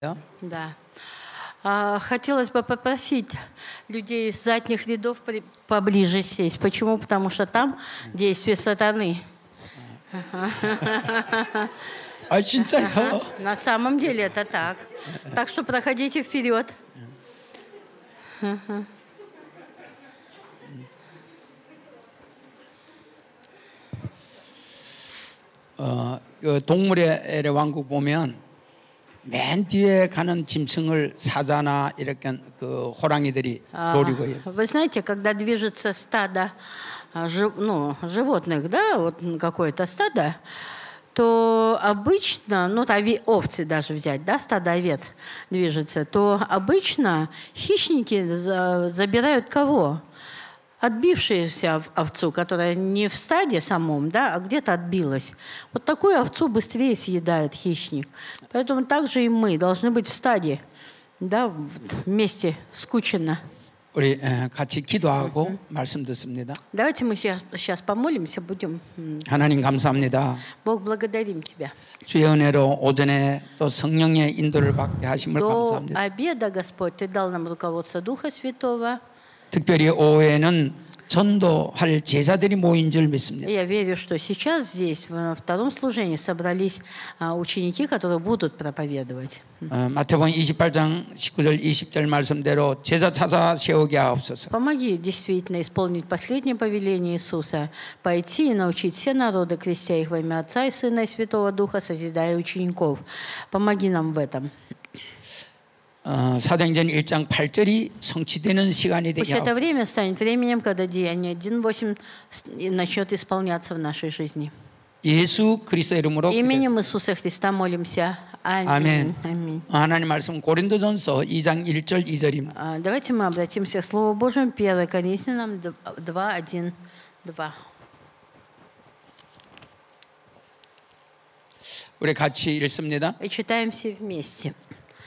Да. А, хотелось бы попросить людей с задних рядов при- поближе сесть. Почему? Потому что там действие сатаны. 아 진짜요? На самом деле это так. Так что проходите вперед. 어, 그 동물의 왕국 보면 맨 뒤에 가는 짐승을 사자나 이렇게 그 호랑이들이 А, 노리고 있어요. Вы знаете, когда движется стадо а, жи- ну, животных, да, вот какое-то стадо, то обычно, ну, то ови- овцы даже взять, да, стадо овец движется, то обычно хищники за- забирают кого? Отбившуюся ов- овцу, которая не в стаде самом, да, а где-то отбилась. Вот такую овцу быстрее съедает хищник. Поэтому также и мы должны быть в стаде, да, вот вместе скучно. 우리 에, 같이 기도하고 말씀 듣습니다. Давайте мы сейчас, сейчас помолимся, будем. м, 하나님 감사합니다. Бог, благодарим Тебя. 주의 은혜로 오전에 또 성령의 인도를 받게 하심을 До 감사합니다. обеда, Господь, Ты дал нам руководство Духа Святого. 특별히 오후에는 전도할 제자들이 모인 줄 И 믿습니다. я верю, что сейчас здесь, во втором служении, собрались а, ученики, которые будут проповедовать. 어, 마태복음 28장 19절 20절 말씀대로 제자 찾아 세우게 하옵소서. Помоги действительно исполнить последнее повеление Иисуса, пойти и научить все народы, крестя их во имя Отца и Сына и Святого Духа, созидая учеников. Помоги нам в этом. 어, 사도행전 1장 8절이 성취되는 시간이 Пусть 되게 это 하옵소서. время станет временем, когда Деяние 1.8 с- и начнет исполняться в нашей жизни. 예수 그리스도 이름으로 Именем 기도했습니다. Иисуса Христа молимся. 아멘. Аминь. Аминь. 하나님 말씀 고린도전서 2장 1절 2절입니다. А, Давайте мы обратимся к Слову Божьему, 1 Коринфянам 2, 1, 2. 우리 같이 읽습니다. И читаем все вместе.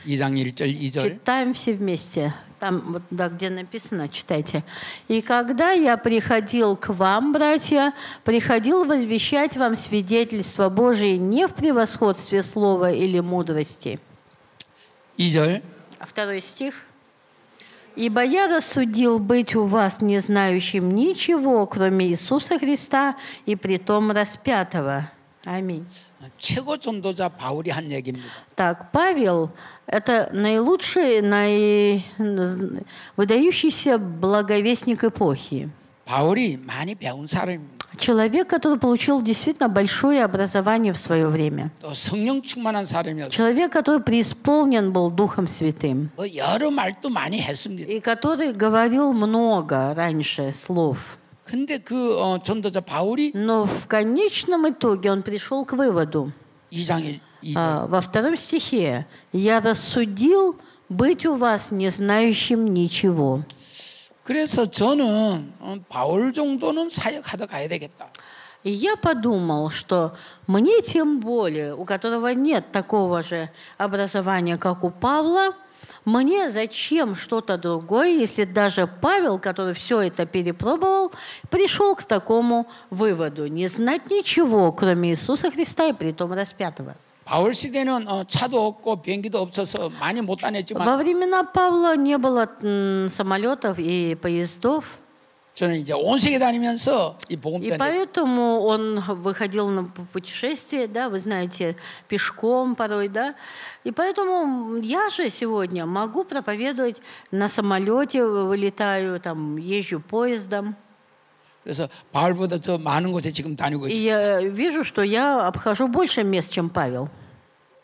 2장 1절 2절. Читаем все вместе. Там, вот, да, где написано, читайте. «И когда я приходил к вам, братья, приходил возвещать вам свидетельство Божие не в превосходстве слова или мудрости». 2절. А второй стих. «Ибо я рассудил быть у вас не знающим ничего, кроме Иисуса Христа и притом распятого». Аминь. 최고 전도자 바울이 한 얘기입니다. Так, Павел – это наилучший, наи... выдающийся благовестник эпохи. 바울이 많이 배운 사람입니다. Человек, который получил действительно большое образование в свое время. 또 성령 충만한 사람이었어요. Человек, который преисполнен был Духом Святым. 뭐 여러 말도 많이 했습니다. И который говорил много раньше слов. 근데 그 어, 전도자 바울이 Но в конечном итоге он пришел к выводу 2장 1, 2절 а, во втором стихе «Я рассудил быть у вас не знающим ничего». 그래서 저는 어, 바울 정도는 사역하다 가야 되겠다. И я подумал, что мне тем более, у которого нет такого же образования, как у Павла, мне зачем что-то другое, если даже Павел, который все это перепробовал, пришел к такому выводу, не знать ничего, кроме Иисуса Христа и притом распятого. 바울 시대는 어, 차도 없고 비행기도 없어서 많이 못 다녔지만 Во времена Павла не было м, самолетов и поездов, 저는 이제 온 세계 다니면서 이 복음 И 전에 поэтому он выходил на п- путешествие, да, вы знаете, пешком порой, да. И поэтому я же сегодня могу проповедовать на самолете, вылетаю, там, езжу поездом. 그래서 바울보다 더 많은 곳에 지금 다니고 И 있어요. я вижу, что я обхожу больше мест, чем Павел.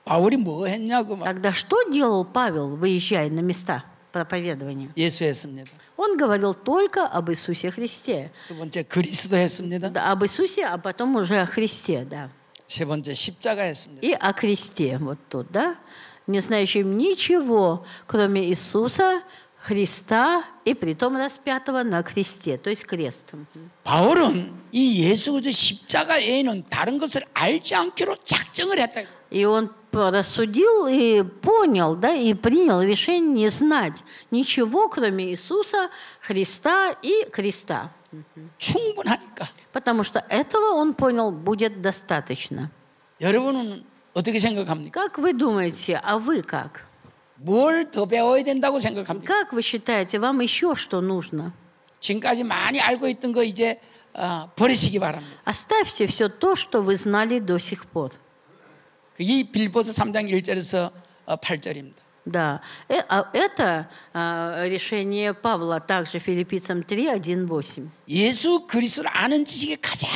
바울이 뭐 했냐고 막 Тогда что делал Павел, выезжая на места проповедования? 예수 했습니다. Он говорил только об Иисусе Христе. 두 번째 그리스도 했습니다. Да, об Иисусе, а потом уже о Христе, да. 세 번째 십자가 했습니다. и о кресте, вот тут, да, не знающим ничего, кроме Иисуса, Христа и притом распятого на кресте, то есть крест. Мгм. 바울은 이 예수 그저 십자가 외에는 다른 것을 알지 않기로 작정을 했다. И он рассудил и понял, да, и принял решение не знать ничего, кроме Иисуса, Христа и креста. 충분하니까. Потому что этого он понял будет достаточно. 여러분은 어떻게 생각합니까? Как вы думаете, а вы как? 뭘 더 배워야 된다고 생각합니까? Как вы считаете, вам еще что нужно? 지금까지 많이 알고 있던 거 이제 어, 버리시기 바랍니다. Оставьте все то, что вы знали до сих пор. 이 빌보서 3장 1절에서 8절입니다. Да, Э, а это а, решение Павла также филиппийцам 3, 1, 8. 예수 그리스도를 아는 지식이 가장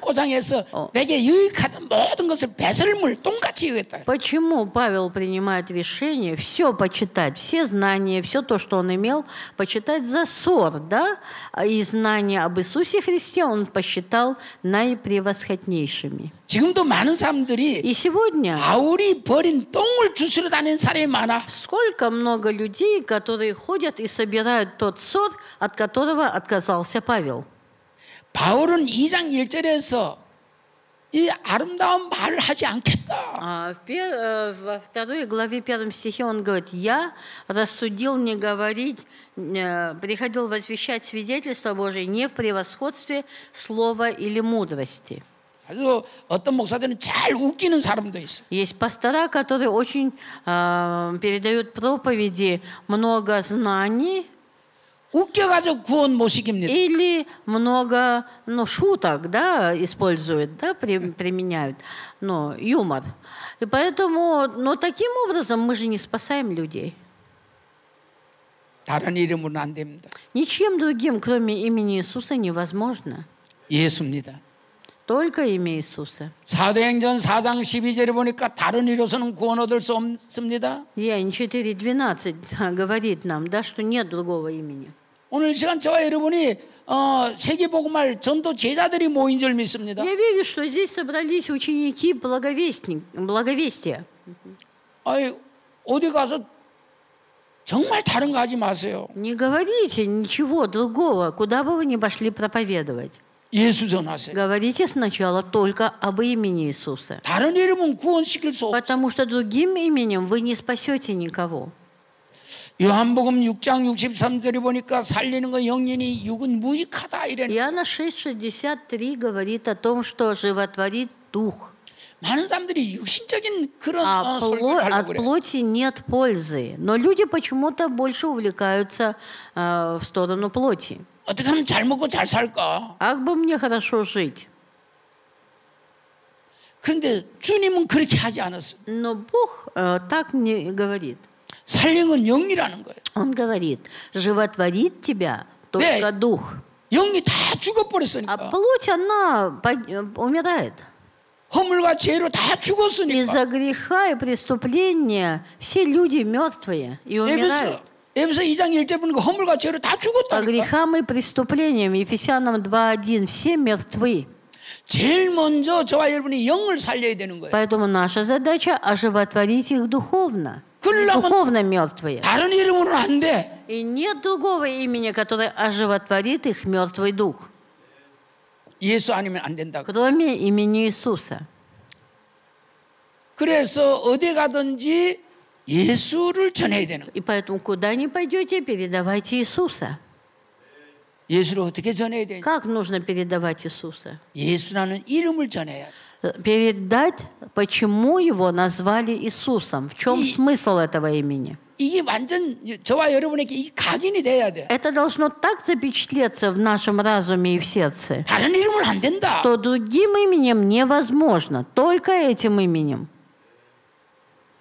고장해서 어. 내게 유익하던 모든 것을 배설물 똥같이 여겼다. Почему Павел принимает решение все почитать, все знания, все то, что он имел, почитать за ссор, да? А И знания об Иисусе Христе он посчитал наипревосходнейшими. 지금도 많은 사람들이 И сегодня 바울이 버린 똥을 주스러 다니는 사람이 많아. сколько много людей, которые ходят и собирают тот ссор, от которого отказался Павел. 바울은 2장 1절에서 이 아름다운 말을 하지 않겠다. А, в пе- э, Во второй главе первом стихе он говорит, «Я рассудил не говорить, э, приходил возвещать свидетельство Божие не в превосходстве слова или мудрости». 그래서 어떤 목사들은 잘 웃기는 사람도 있어. Есть пастора, которые очень э, передают проповеди много знаний 웃겨가지고 구원 못 시킵니다. или много ну, шуток да, используют, да, при- применяют, ну, юмор. И поэтому, ну, таким образом мы же не спасаем людей. 다른 이름으로는 안 됩니다. Ничем другим, кроме имени Иисуса, невозможно. 예수입니다. Только имя Иисуса. 사도행전 4장 12절에 보니까 다른 이로서는 구원 얻을 수 없습니다. Деяние 4.12 говорит нам, да, что нет другого имени. 오늘 이 시간 저와 여러분이 어, 세계복음할 전도 제자들이 모인 줄 믿습니다. Я верю, что здесь собрались ученики благовестник, благовестия. 아이, 어디 가서 정말 다른 거 하지 마세요. Не говорите ничего другого, куда бы вы ни пошли проповедовать. 예수 전하세요. Говорите сначала только об имени Иисуса. 다른 이름은 구원시킬 수 없어요. Потому что другим именем вы не спасете никого. 요한복음 6장 63절에 보니까 살리는 거 영린이 육은 무익하다 이래. Иоанна 6,63 говорит о том, что животворит дух. 많은 사람들이 육신적인 그런 А 어, пло- 설교를 от 하려고 그래. плоти нет пользы. Но люди почему-то больше увлекаются э, в сторону плоти. 어떻게 하면 잘 먹고 잘 살까? Как бы мне хорошо жить. 그런데 주님은 그렇게 하지 않았어요. Но Бог э, так не говорит. 살린 건 영이라는 거예요. Он говорит, животворит тебя только 네. дух. 영이 다 А 죽어버렸으니까. плоть, она по- э, умирает. 허물과 죄로 다 죽었으니까. Из-за греха и преступления все люди мертвые и умирают. 에베소 에베소 2장 1절 보니까 허물과 죄로 다 По 죽었다니까. грехам и преступлениям, Ефесянам 2.1, все мертвы. 제일 먼저 저와 여러분이 영을 살려야 되는 거예요. Поэтому наша задача оживотворить их духовно. 그러려면 Духовно мертвые. 다른 이름으로는 안 돼. И нет другого имени, которое оживотворит их мертвый дух, 예수 아니면 안 된다고. кроме имени Иисуса. 그래서 어디 가든지 예수를 전해야 되는 거예요. И поэтому куда ни пойдете, передавайте Иисуса. 예수를 어떻게 전해야 되냐? Как нужно передавать Иисуса? 예수라는 이름을 전해야 돼. Передать, почему его назвали Иисусом. В чем И- смысл этого имени? 이게 완전 저와 여러분에게 이 각인이 돼야 돼. Это должно так запечатлеться в нашем разуме и в сердце, 다른 이름은 안 된다. что другим именем невозможно, только этим именем.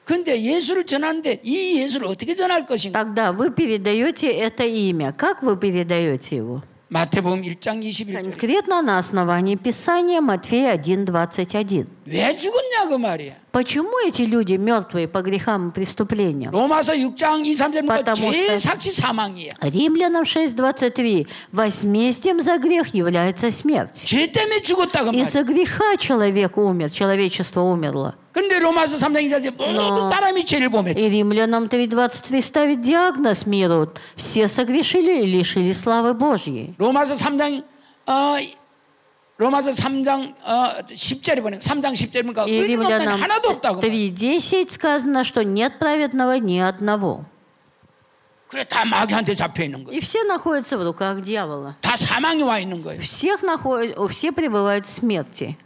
그런데 예수를 전하는데 이 예수를 어떻게 전할 것인가? Тогда вы передаете это имя. Как вы передаете его? 마태복음 1장 21절. Конкретно на основании Писания Матфея 1.21. 왜 죽었냐 그 말이야. Почему эти люди мертвые по грехам и преступлениям? 로마서 6장 23절 보니까 Потому 죄 что- 삭시 사망이야. Римлянам 6.23. Возмездием за грех является смерть. 죄 때문에 죽었다 그 말이야. Из-за греха человек умер, человечество умерло. 근데 로마서 3장 2절 모든 사람이 죄를 범했다. И римлянам 3.23 ставит диагноз миру. Все согрешили и лишили славы Божьей. 로마서 3장 어 로마서 3장 어 10절에 보니까 3장 10절에 보니까 И 의인 없는 римлянам 하나도 없다고. 3.10 сказано, что нет праведного ни одного. 그래 다 마귀한테 잡혀 있는 거예요. И все находятся в руках дьявола. 다 사망이 와 있는 거예요. Всех находят, все пребывают в смерти.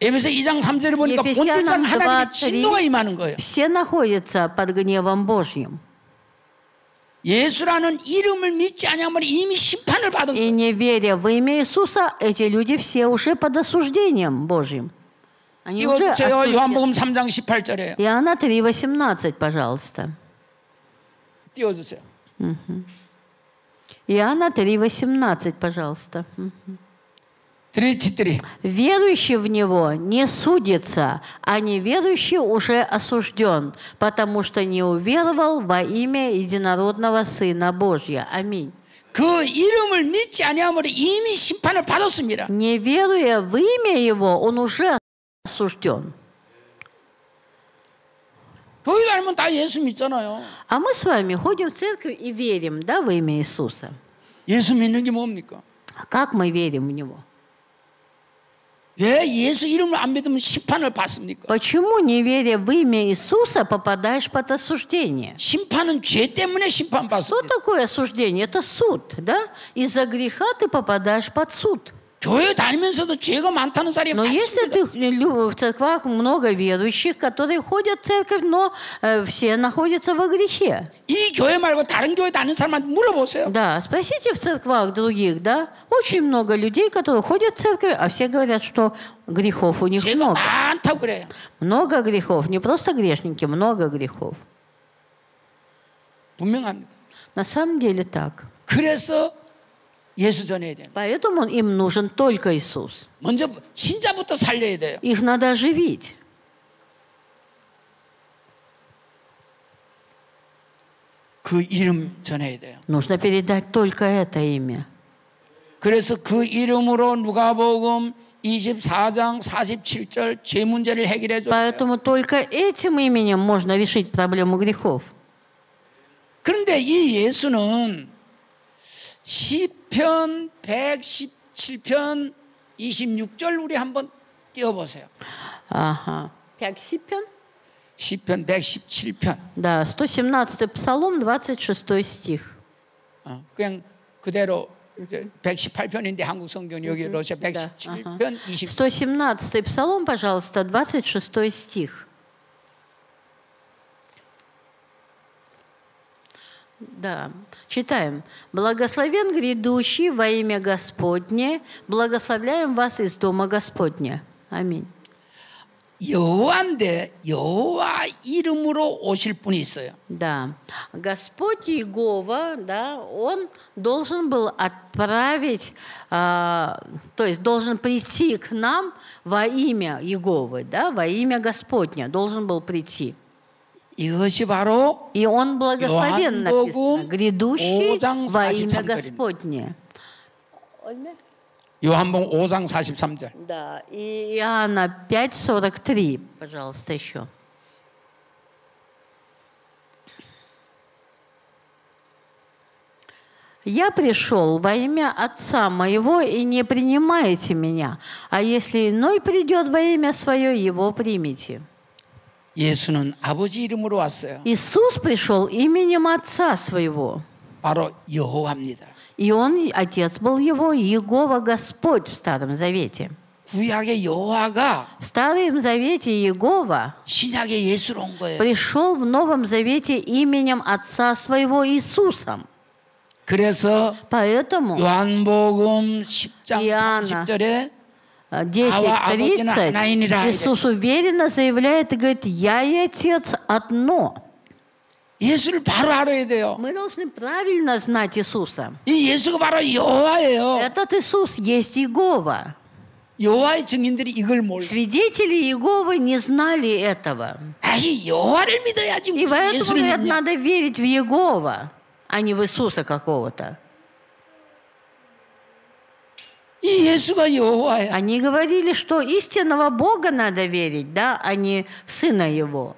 에베소 2장 3절에 보니까 Ефесянам 본질상 하나님의 2:3. 진노가 임하는 거예요. Все находятся под гневом Божьим. 예수라는 이름을 믿지 않으면 이미 심판을 받은 거예요. И не веря в имя Иисуса, эти люди все уже под осуждением Божьим. Они 이거 уже 보세요. 요한복음 3장 18절에요. Иоанна 3:18, пожалуйста. 띄워 주세요. Угу. Иоанна 3:18, пожалуйста. 3.4. Верующий в Него не судится, а неведущий уже осужден, потому что не уверовал во имя единородного Сына Божья. Аминь. 그 이름을 믿지 아니함으로 이미 심판을 받았습니다. Не веруя в имя Его, он уже осужден. 교회 알면 다 예수 믿잖아요. А мы с вами ходим в церковь и верим, да, в имя Иисуса. 예수 믿는 게 뭡니까? А как мы верим в Него? Почему, не веря в имя Иисуса, попадаешь под осуждение? Что такое осуждение? Это суд, да? Из-за греха ты попадаешь под суд. 교회 다니면서도 죄가 많다는 사람이 Но если 많습니다. ты лю- в церквах много верующих, которые ходят в церковь, но э, все находятся во грехе. 이 교회 말고 다른 교회 다니는 사람한테 물어보세요. Да, спросите в церквах других, да? Очень много людей, которые ходят в церковь, а все говорят, что грехов у них 죄가 много. 많다고 그래요. Много грехов, не просто грешники, много грехов. 분명합니다. На самом деле так. 그래서 예수 전해야 돼요. Поэтому им нужен только Иисус. 먼저 신자부터 살려야 돼요. Их надо оживить. 그 이름 전해야 돼요. Нужно передать только это имя. 그래서 그 이름으로 누가복음 24장 47절 죄 문제를 해결해 줬어요. Поэтому только этим именем можно решить проблему грехов. 그런데 이 예수는 시편 117편 26절 우리 한번 띄워 보세요. Ага. 117편? 시편 117편. Да, 117 Псалом, 26 стих. 어, 그냥 그대로 이제 118편인데 한국 성경 여기 러시아 Да, 117편 ага. 20. 117 Псалом, пожалуйста, 26 стих. Да, читаем. «Благословен грядущий во имя Господне, благословляем вас из дома Господня». Аминь. 여호와인데 여호와 이름으로 오실 분이 있어요. Да. Господь Иегова, да, он должен был отправить, а, то есть должен прийти к нам во имя Иеговы, да, во имя Господня, должен был прийти. 이것이 바로 И он благословен написано, 요한복음 грядущий 5장 во имя 43 Господне. 요한복음 5장 43절. Да, и Иоанна 5,43, пожалуйста, еще. «Я пришел во имя Отца моего, и не принимаете меня, а если иной придет во имя свое, его примите». 예수는 아버지 이름으로 왔어요. Иисус пришел именем Отца своего, 바로 여호와입니다. и Он, Отец был его, Иегова Господь в Старом Завете. 구약의 여호와가 В Старом Завете Иегова 신약의 예수로 온 거예요. пришел в Новом Завете именем Отца своего Иисусом. 그래서 Поэтому 요한복음 10장 Иоанна. 30절에 10.30 Иисус уверенно заявляет и говорит, «Я и Отец одно». 예수를 바로 알아야 돼요. Мы должны правильно знать Иисуса. 이 예수가 바로 여호와예요. Этот Иисус есть Иегова. 여호와의 증인들이 이걸 몰라. Свидетели Иеговы не знали этого. 아니 여호와를 믿어야지 И 무슨 поэтому, 예수를 говорят, 믿냐? надо верить в Иегова, а не в Иисуса какого-то. Они говорили, что истинного Бога надо верить, да, а не в Сына Его.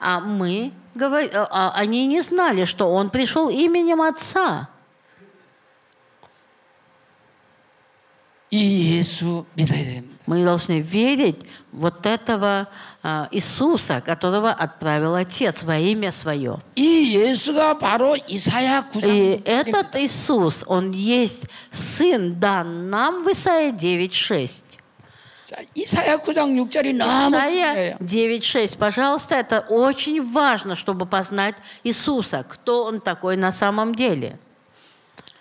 А мы, говор- а- а они не знали, что Он пришел именем Отца. 이 예수 믿어야 됩니다. Мы должны верить вот этого а, Иисуса, которого отправил Отец во имя Свое. 이 예수가 바로 이사야 И 9장 этот Иисус, Он есть Сын, дан нам в Исаии 9.6. 자, 이사야 9장 6절이 너무 Исайя 중요해요. 9.6, пожалуйста, это очень важно, чтобы познать Иисуса, кто Он такой на самом деле.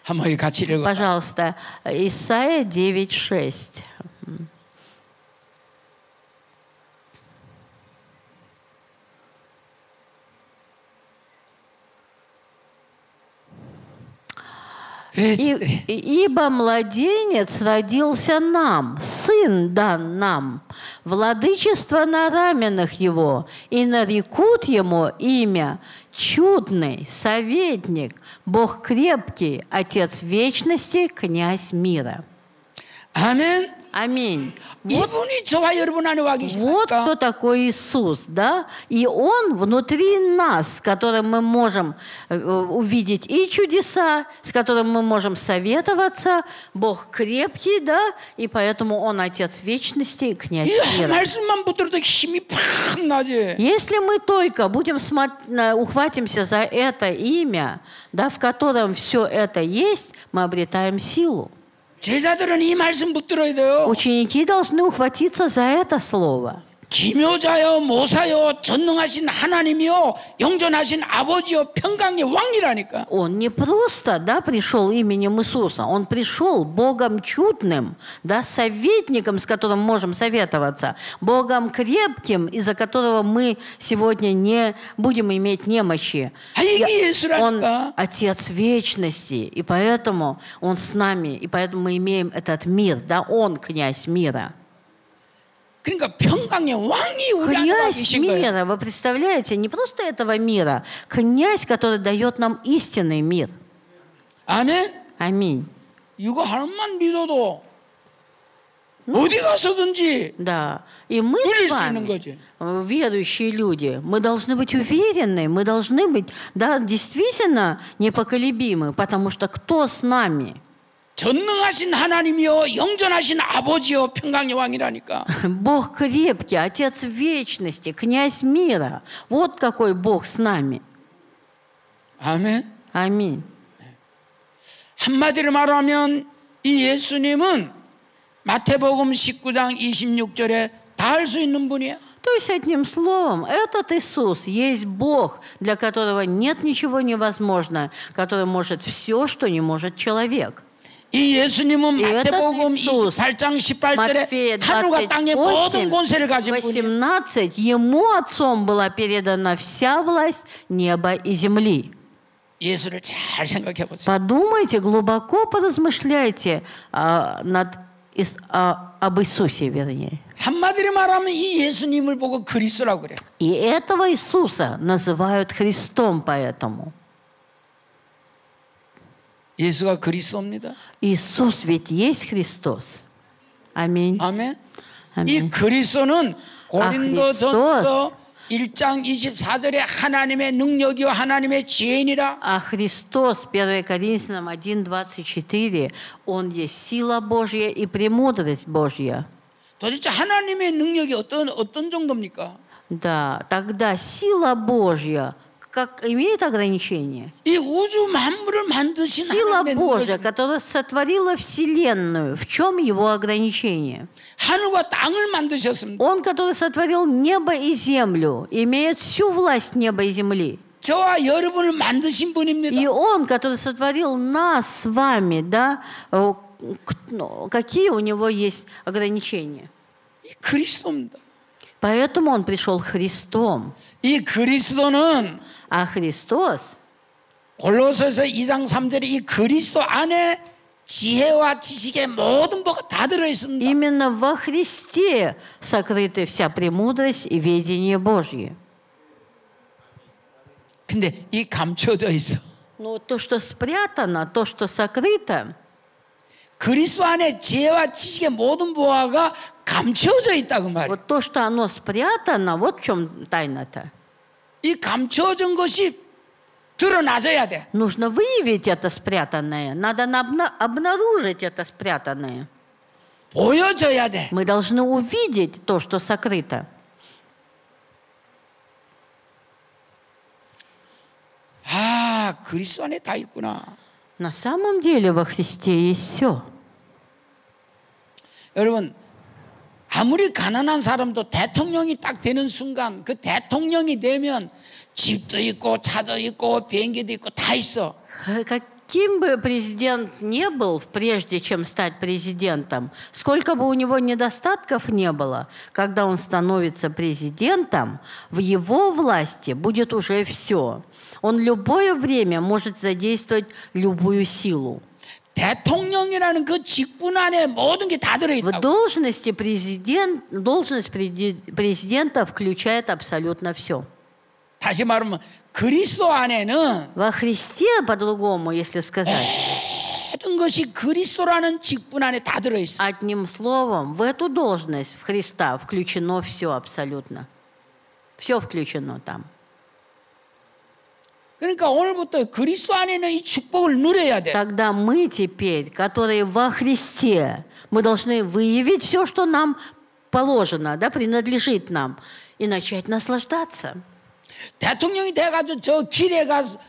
한번 같이 읽어. Пожалуйста, Исайя 9.6. И- «Ибо младенец родился нам, сын дан нам, владычество на раменах его, и нарекут ему имя чудный, советник, Бог крепкий, Отец вечности, князь мира». 아멘. Аминь. Вот, вот кто такой Иисус, да? И Он внутри нас, с которым мы можем э, увидеть и чудеса, с которым мы можем советоваться. Бог крепкий, да? И поэтому Он Отец Вечности и Князь Мира. Если мы только будем э, ухватимся за это имя, да, в котором все это есть, мы обретаем силу. 제자들은 이 말씀 붙들어야 돼요. Ученики должны ухватиться за это слово. 기묘자여 모사여 전능하신 하나님이요 영전하신 아버지요 평강의 왕이라니까. Он не просто да, пришел именем Иисуса, он пришел Богом чудным, да, советником, с которым можем советоваться, Богом крепким, из-за которого мы сегодня не будем иметь немощи. 아 이게 Он 예수라니까. Отец вечности, и поэтому Он с нами, и поэтому мы имеем этот мир, да, Он князь мира. Князь 계신 거예요. мира, вы представляете, не просто этого мира, князь, который дает нам истинный мир. 아멘. Аминь. 이거 하나만 믿어도 어디 가서든지 Да. И мы 누릴 с 수 있는 вами, 거지. э, верующие люди, мы должны быть уверены, мы должны быть, да, действительно непоколебимы, потому что кто с нами? 전능하신 하나님이요 영전하신 아버지요 평강의 왕이라니까. Бог крепкий, Отец вечности, князь мира. Вот какой Бог с нами. 아멘. Аминь. 한마디로 말하면 이 예수님은 마태복음 19장 26절에 다 할 수 있는 분이에요. То есть, одним словом, этот Иисус есть Бог, для которого нет ничего невозможного, который может все, что не может человек. 이 예수님은 이 마태복음 этот Иисус, 28장 Матфея 18절에 하늘과 땅의 모든 28, 권세를 가진 분이에요. 18, ему отцом была передана вся власть неба и земли. 예수를 잘 생각해 보세요. Подумайте, глубоко поразмышляйте а, над, Ис- а, об Иисусе, вернее. 한마디로 말하면 이 예수님을 보고 그리스도라고 그래요. И этого Иисуса называют Христом поэтому. 예수가 그리스도입니다. Иисус ведь есть Христос. Аминь. 아멘. 이 아멘. 그리스도는 고린도전서 그리스도. 1장 24절에 하나님의 능력이요 하나님의 지혜니라. А Христос, 1 Коринфянам 1.24, Он есть сила Божья и премудрость Божья. 도대체 하나님의 능력이 어떤 어떤 정도입니까? Да, тогда сила Божья как имеет ограничения. Сила Божия, которая сотворила Вселенную, в чем его ограничение? Он, который сотворил небо и землю, имеет всю власть неба и земли. И Он, который сотворил нас с вами, да, э, ну, какие у него есть ограничения? И Христом. Поэтому он пришел Христом. И Христом А Христос, 골로새서 2장 3절에 이 그리스도 안에 지혜와 지식의 모든 뭐가 다 들어 있습니다. именно во Христе сокрыты вся премудрость и ведение Божье. 근데 이 감춰져 있어. Но то, что спрятано, то, что сокрыто, 그리스도 안에 지혜와 지식의 모든 보화가 감춰져 있다고 말이에요. вот то, что оно спрятано, вот в чем тайна-то. 이 감춰진 것이 드러나져야 돼. Нужно выявить это спрятанное, надо набна- обнаружить это спрятанное. 보여져야 돼. Мы должны увидеть то, что сокрыто. 아, 그리스도 안에 다 있구나. На самом деле во Христе есть все. 여러분, 아무리 가난한 사람도 대통령이 딱 되는 순간 그 대통령이 되면 집도 있고 차도 있고 비행기도 있고 다 있어. Э, Каким бы президент не был, прежде чем стать президентом, сколько бы у него недостатков не было, когда он становится президентом, в его власти будет уже все. Он любое время может задействовать любую силу. 대통령이라는 그 직분 안에 모든 게 다 В 들어있다고. должности президент, должность преди- президента включает абсолютно все. 다시 말하면 그리스도 안에는 Во Христе, по-другому, если сказать, 모든 것이 그리스도라는 직분 안에 다 들어있어. одним словом, в эту должность, в Христа, включено все абсолютно. Все включено там. Тогда мы теперь, которые во Христе, мы должны выявить все, что нам положено, да, принадлежит нам, и начать наслаждаться. 대통령이 돼가지고 저 길에 가서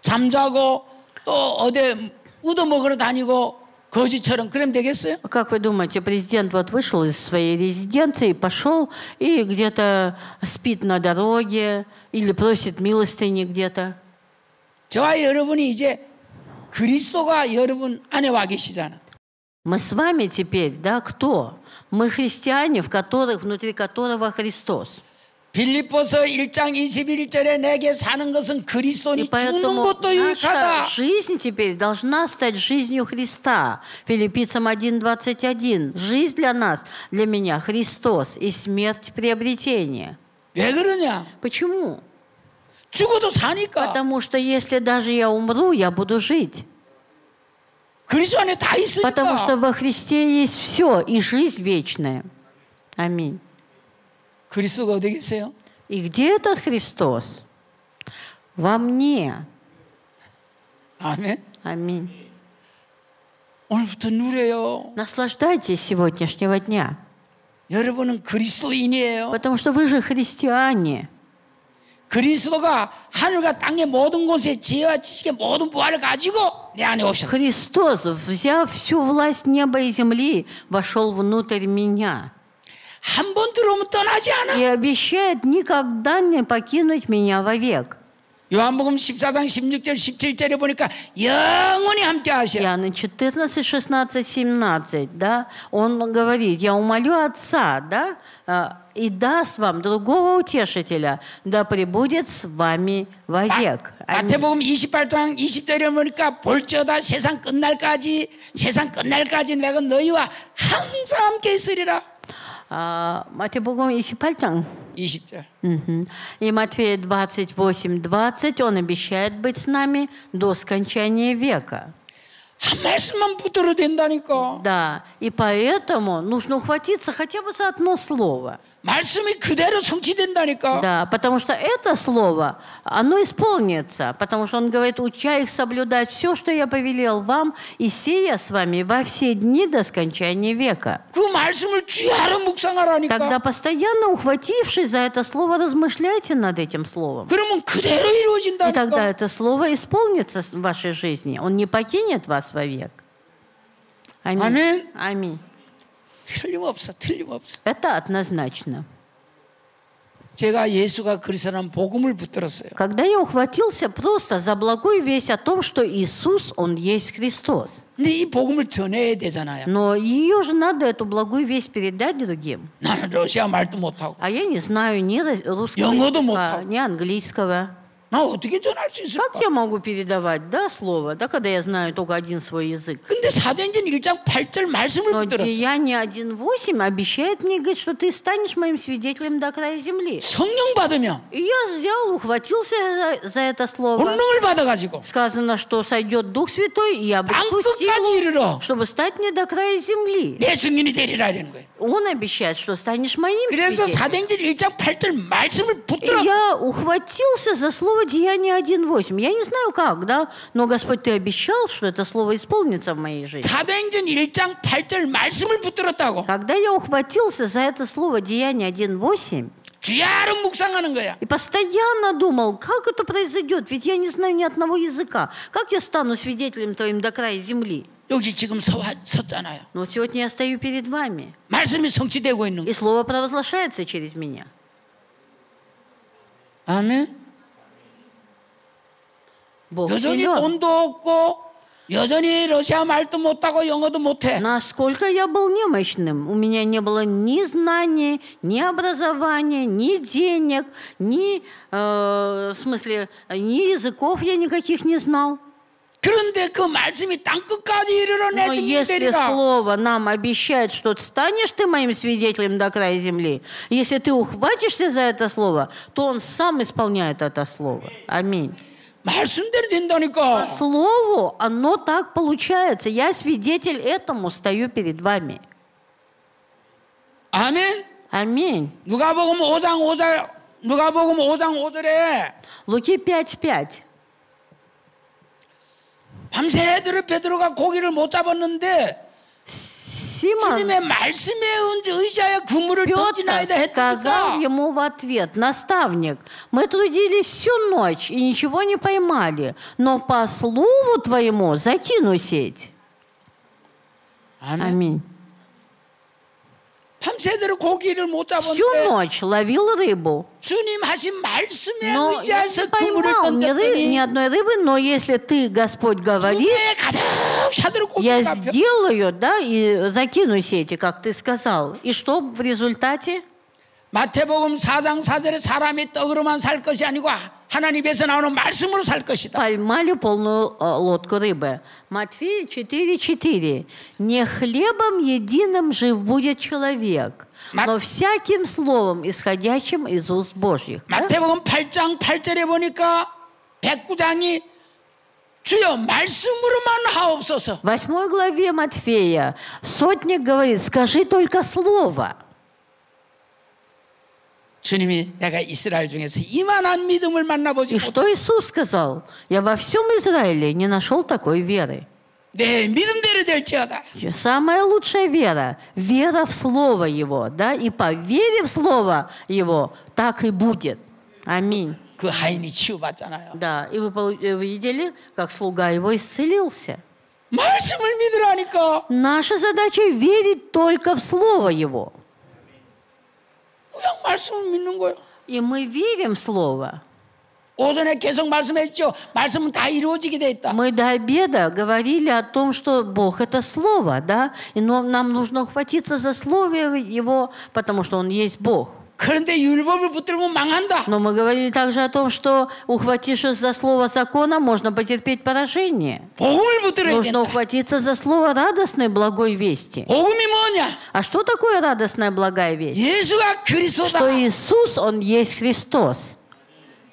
잠자고 또 어디 얻어먹으러 다니고 거지처럼 그러면 되겠어요? Как вы думаете, президент вот вышел из своей резиденции, пошел и где-то спит на дороге или просит милостыни где-то? 저와 여러분이 이제 그리스도가 여러분 안에 와 계시잖아. Мы с вами теперь, да, кто? Мы христиане, в которых, внутри которого Христос. 빌립보서 1장 21절에 내게 사는 것은 И 그리스도니 죽는 поэтому 것도 наша 유익하다. жизнь теперь должна стать жизнью Христа. Филиппийцам 1.21. Жизнь для нас, для меня Христос и смерть приобретение. 왜 그러냐? Почему? 죽어도 사니까. Потому что если даже я умру, я буду жить. 그리스도 안에 다 Потому что 있으니까. во Христе есть все и жизнь вечная. Аминь. 그리스도가 어디 계세요? И где этот Христос? Во мне. 아멘. Аминь. 오늘부터 누려요. Наслаждайтесь сегодняшнего дня. 여러분은 그리스도인이에요. Потому что вы же христиане. 그리스도가 하늘과 땅의 모든 곳에 지혜와 지식의 모든 부활을 가지고 내 안에 오셨어요. Христос, взяв всю власть неба и земли, вошел внутрь меня 한 번 들어오면 떠나지 않아. и обещает никогда не покинуть меня вовек. 요한복음 14장 16절 17절에 보니까 영원히 함께 하셔. Иоанна 14, 16, 17, да, он говорит, я умолю Отца, да, а, и даст вам другого утешителя, да пребудет с вами вовек. Аминь. 마태복음 28장 20절에 보니까 볼지어다 세상 끝날까지 세상 끝날까지 내가 너희와 항상 함께 있으리라. А, Матфея 28, 20절. Мгм. И Матфея 28, 20, он обещает быть с нами до скончания века. 한 말씀만 붙들어도 된다니까. Да, и поэтому нужно ухватиться хотя бы за одно слово. 말씀이 그대로 성취된다니까. Да, потому что это слово, оно исполнится, потому что он говорит, уча их соблюдать все, что я повелел вам, и сея с вами во все дни до скончания века. 그 말씀을 쥐하러 묵상하라니까. Тогда постоянно ухватившись за это слово, размышляйте над этим словом. 그러면 그대로 И тогда 이루어진다니까. это слово исполнится в вашей жизни. Он не покинет вас вовек. Аминь. Аминь. Аминь. 틀림없어, 틀림없어. Это однозначно. 제가 예수가 그리스도라는 복음을 붙들었어요. Когда я ухватился просто за благую весть о том, что Иисус, Он есть Христос. 근데 이 복음을 전해야 되잖아요. Но ее же надо, эту благую весть, передать другим. 나는 러시아 말도 못하고. А я не знаю ни рус- русского 영어도 языка, 못하고. ни английского. 나 어떻게 전할 수 Как 있을까? я могу передавать, да, слово, да, когда я знаю только один свой язык? 근데 사도행전 1장 8절 말씀을 Но 붙들었어. Деяние 1.8 обещает мне, говорит, что ты станешь моим свидетелем до края земли. 성령 받으면 И я взял, ухватился за, за это слово. 본능을 받아가지고 Сказано, что сойдет Дух Святой, и я обрету 땅끝까지 силу, 이르러 чтобы стать мне до края земли. 내 증인이 되리라 이러는 거예요. Он обещает, что станешь моим 그래서 свидетелем. 사도행전 1장 8절 말씀을 И 붙들었어. я ухватился за слово Деяние 1.8. Я не знаю как, да, но Господь, Ты обещал, что это слово исполнится в моей жизни. 사도행전 1장 8절 말씀을 붙들었다고. Когда я ухватился за это слово Деяние 1.8, 주야로 묵상하는 거야. И постоянно думал, как это произойдет, ведь я не знаю ни одного языка. Как я стану свидетелем твоим до края земли? 여기 지금 서, 섰잖아요. Но вот сегодня я стою перед вами, 말씀이 성취되고 있는 и 거. слово провозглашается через меня. 아멘. Бог 여전히 силен. 돈도 없고 여전히 러시아 말도 못하고 영어도 못해. Насколько я был немощным, у меня не было ни знаний, ни образования, ни денег, ни, э, в смысле, ни языков я никаких не знал. 그런데 그 말씀이 땅 끝까지 이르러 내 Но 증인 если 되리라. слово нам обещает, что станешь ты моим свидетелем до края земли, если ты ухватишься за это слово, то он сам исполняет это слово. Аминь. 말씀대로 По 된다니까. слову оно так получается. Я свидетель этому, стою перед вами. 아멘. Аминь. 누가복음 5장 5절 누가복음 5장 5절에 Луки 5.5. 밤새도록 베드로가 고기를 못 잡았는데 Симон 주님의 말씀에 은- 의지하여 그물을 던지나이다 Петр сказал 했다니까 ему в ответ, наставник, мы трудились всю ночь и ничего не поймали, но по слову твоему закину сеть. 아멘. Аминь. 밤새도록 고기를 못 Всю 잡았는데 ночь ловил рыбу, 주님 하신 말씀에 но я 의지해서 не 그물을 поймал ни, ры- ни 던졌더니 одной рыбы, но если ты, Господь, говоришь, 눈에 가득 차도록 я 고기가 잡혀 сделаю, да, и закину сети, как ты сказал. И что в результате? 마태복음 4장 4절에 사람이 떡으로만 살 것이 아니고 하나님에서 나오는 말씀으로 살 것이다. Поймали полную э, лодку рыбы. Матфея 4,4. «Не хлебом единым жив будет человек, Мат- но всяким словом, исходящим из уст Божьих». Да? 마태복음 8장 8절에 보니까 백부장이 주여 말씀으로만 하옵소서. В восьмой главе Матфея сотник говорит, скажи только слово. 주님이 내가 이스라엘 중에서 이만한 믿음을 만나보지 И 못해. что Иисус сказал? Я во всем Израиле не нашел такой веры. 내 믿음대로 될지어다. Самая лучшая вера – вера в Слово Его, да, и по вере в Слово Его так и будет. Аминь. 그 하인이 치유받잖아요. Да, и вы, полу- э, вы видели, как слуга его исцелился. 말씀을 믿으라니까. Наша задача верить только в Слово Его. 그냥 말씀을 믿는 거예요. И мы верим в Слово. 오전에 계속 말씀했죠. 말씀은 다 이루어지게 돼 있다. Мы до обеда говорили о том, что Бог – это Слово, да? И но нам нужно ухватиться за Слово Его, потому что Он есть Бог. Но мы говорили также о том, что ухватившись за слово закона, можно потерпеть поражение. Нужно ухватиться за слово радостной благой вести. А что такое радостная благая весть? Что Иисус, Он есть Христос.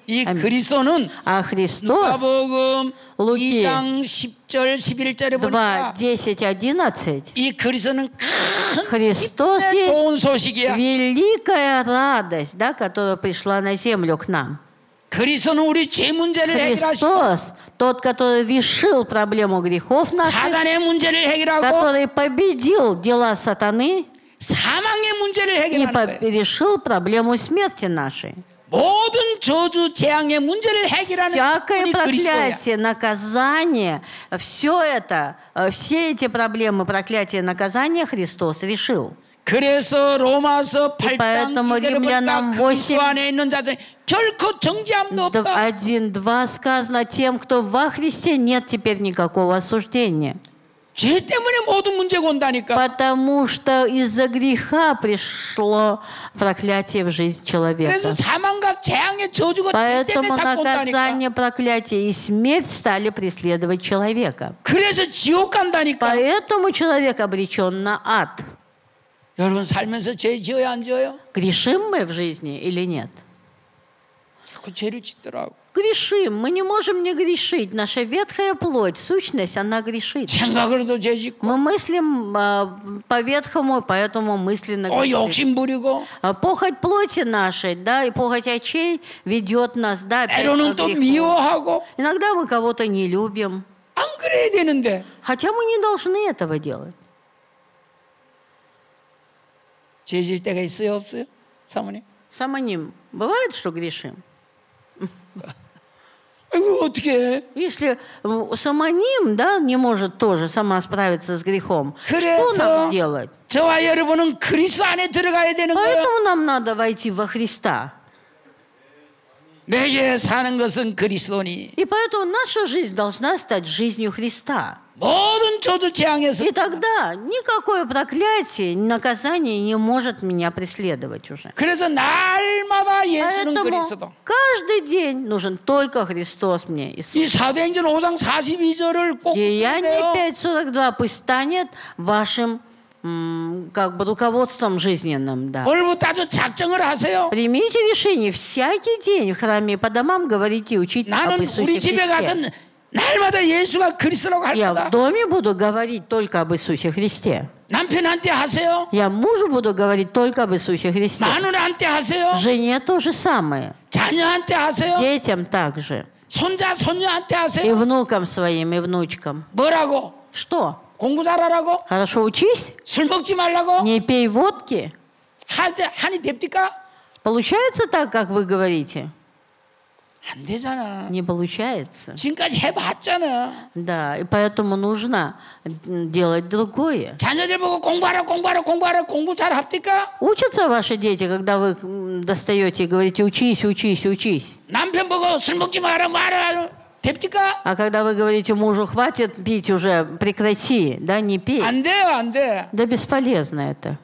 이 그리스도는 А Христос, 누가복음 Луки 2장 10절 11절에 2, 보니까 10, 11, 이 그리스도는 큰 Христос 기쁨의 есть 좋은 소식이야. великая радость, да, которая пришла на землю к нам. 그리스도는 우리 죄 문제를 해결하시고 Христос, тот, который решил проблему грехов наших, 사단의 문제를 해결하고 который победил дела сатаны 사망의 문제를 и 해결하는 по- 거예요. решил проблему смерти нашей. 모든 저주 재앙의 문제를 해결하는 Всякое 분이 그리스도야. проклятие, наказание, все это, э, все эти проблемы проклятия, наказания Христос решил. 그래서 로마서 И 8장 поэтому 2절에 보니까 римлянам 그리스도 8, 안에 있는 자들 결코 정죄함도 д- 없다. 1.2 сказано тем, кто во Христе, нет теперь никакого осуждения. 죄 때문에 모든 문제가 온다니까. Потому что из-за греха пришло проклятие в жизнь человека. 그래서 사망과 재앙의 저주가 죄 때문에 Поэтому 자꾸 온다니까. наказание, проклятие и смерть стали преследовать человека. 그래서 지옥 간다니까. Поэтому человек обречен на ад. 여러분 살면서 죄 지어야 안 지어요? Грешим мы в жизни или нет? 자꾸 죄를 짓더라고. Грешим. Мы не можем не грешить. Наша ветхая плоть, сущность, она грешит. 생각으로도 죄 짓고, Мы мыслим а, по ветхому, поэтому мысленно 어, грешим. 욕심 부리고, А Похоть плоти нашей, да, и похоть очей ведет нас, да, опять 때로는 к 또 греху. 미워하고, Иногда мы кого-то не любим, 안 그래야 되는데 хотя мы не должны этого делать. 죄 질 때가 있어요 없어요? 사모님? Самоним. Бывает, что грешим? Вот я. Если самоним, да, не может тоже сама справиться с грехом, что нам делать? Поэтому нам надо войти во Христа. И поэтому наша жизнь должна стать жизнью Христа. И тогда никакое проклятие, наказание не может меня преследовать уже. Поэтому каждый день нужен только Христос мне, Иисус. не 5.42 пусть станет вашим как бы руководством жизненным, да. Примите решение всякий день в храме по домам говорите, учите об Иисусе Христе. 날마다 예수가 그리스도라고 할 Я 거다. в доме буду говорить только об Иисусе Христе. 남편한테 하세요. Я мужу буду говорить только об Иисусе Христе. 마누라한테 하세요. Жене то же самое. 자녀한테 하세요. Детям также. 손자 손녀한테 И 하세요. внукам своим, и внучкам. 뭐라고? Что? 공부 잘하라고? Хорошо учись? 술 먹지 말라고? Не пей водки? 할 때 한이 됩니까? Получается так, как вы говорите? 안 되잖아. Не получается. 지금까지 해봤잖아. Да, и поэтому нужно м, делать другое. 자녀들 보고 공부하라 공부하라 공부하라 공부 잘 합니까? Учатся ваши дети, когда вы м, достаете и говорите «учись, учись, учись». 남편 보고 술 먹지 마라 마라 됩니까? А когда вы говорите мужу «хватит пить уже, прекрати», да, не пей. 안 돼요 안 돼. Да бесполезно это.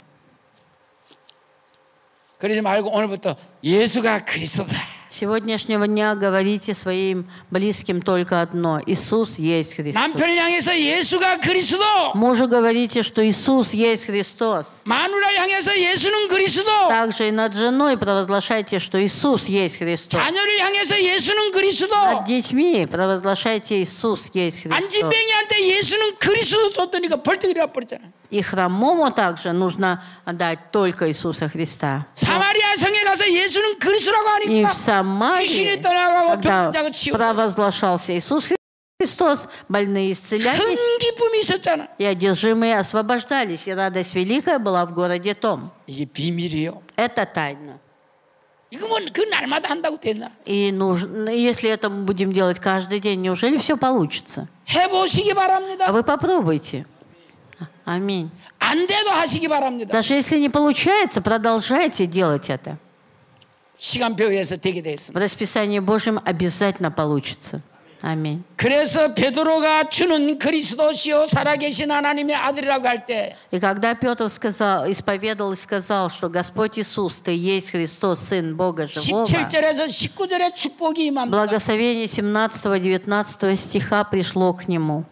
그러지 말고 오늘부터 예수가 그리스도다. сегодняшнего дня говорите своим близким только одно. Иисус есть Христос. Мужу говорите, что Иисус есть Христос. Также и над женой провозглашайте, что Иисус есть Христос. Над детьми провозглашайте Иисус есть Христос. И хромому также нужно отдать только Иисуса Христа. И в Самарии, когда провозглашался Иисус Христос, больные исцелялись, и одержимые освобождались, и радость великая была в городе Том. Это тайна. И нужно, если это мы будем делать каждый день, неужели все получится? А вы попробуйте. Аминь. 안 돼도 하시기 바랍니다. Даже если не получается, продолжайте делать это. 시간표에 의해서 되게 돼 있습니다. В расписании Божьем обязательно получится. Аминь. 그래서 베드로가 주는 그리스도시요 살아계신 하나님의 아들이라고 할 때 И когда Петр сказал, исповедовал и сказал, что Господь Иисус, Ты есть Христос, Сын Бога Живого, 17절에서 19절에 축복이 임합니다. благословение 17-19 стиха пришло к нему.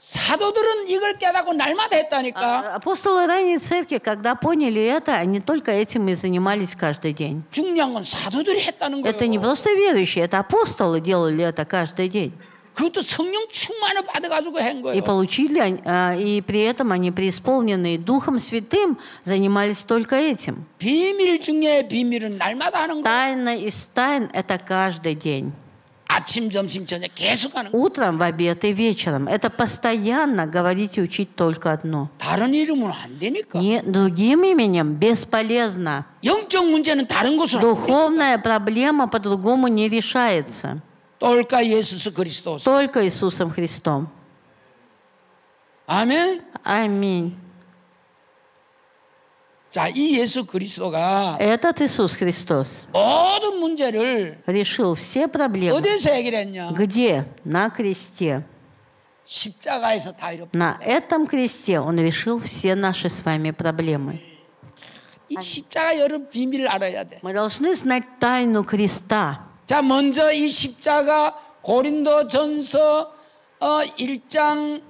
사도들은 이걸 깨닫고 날마다 했다니까. Апостолы ранней церкви, когда поняли это, они только этим и занимались каждый день. 중요한 건 사도들이 했다는 Это не 거예요. просто верующие, это апостолы делали это каждый день. 그것도 성령 충만을 받아가지고 한 И 거예요. получили, они- а, и при этом они преисполненные Духом Святым занимались только этим. 비밀 중에 비밀은 날마다 하는 거예요. Тайна из тайн – это каждый день. Утром, в обед и вечером. Это постоянно говорить и учить только одно. Не, другим именем бесполезно. Духовная проблема по-другому не решается. Только Иисусом Христом. Аминь. Аминь. 자, 이 예수 그리스도가 Этот Иисус Христос 모든 문제를 решил все проблемы. 어디서 해결했냐? Где? На кресте. 십자가에서 다 이뤘다. На этом кресте Он решил все наши с вами проблемы. 이 십자가 여러 비밀을 알아야 돼. Мы должны знать тайну креста. 자, 먼저 이 십자가 고린도 전서 어, 1장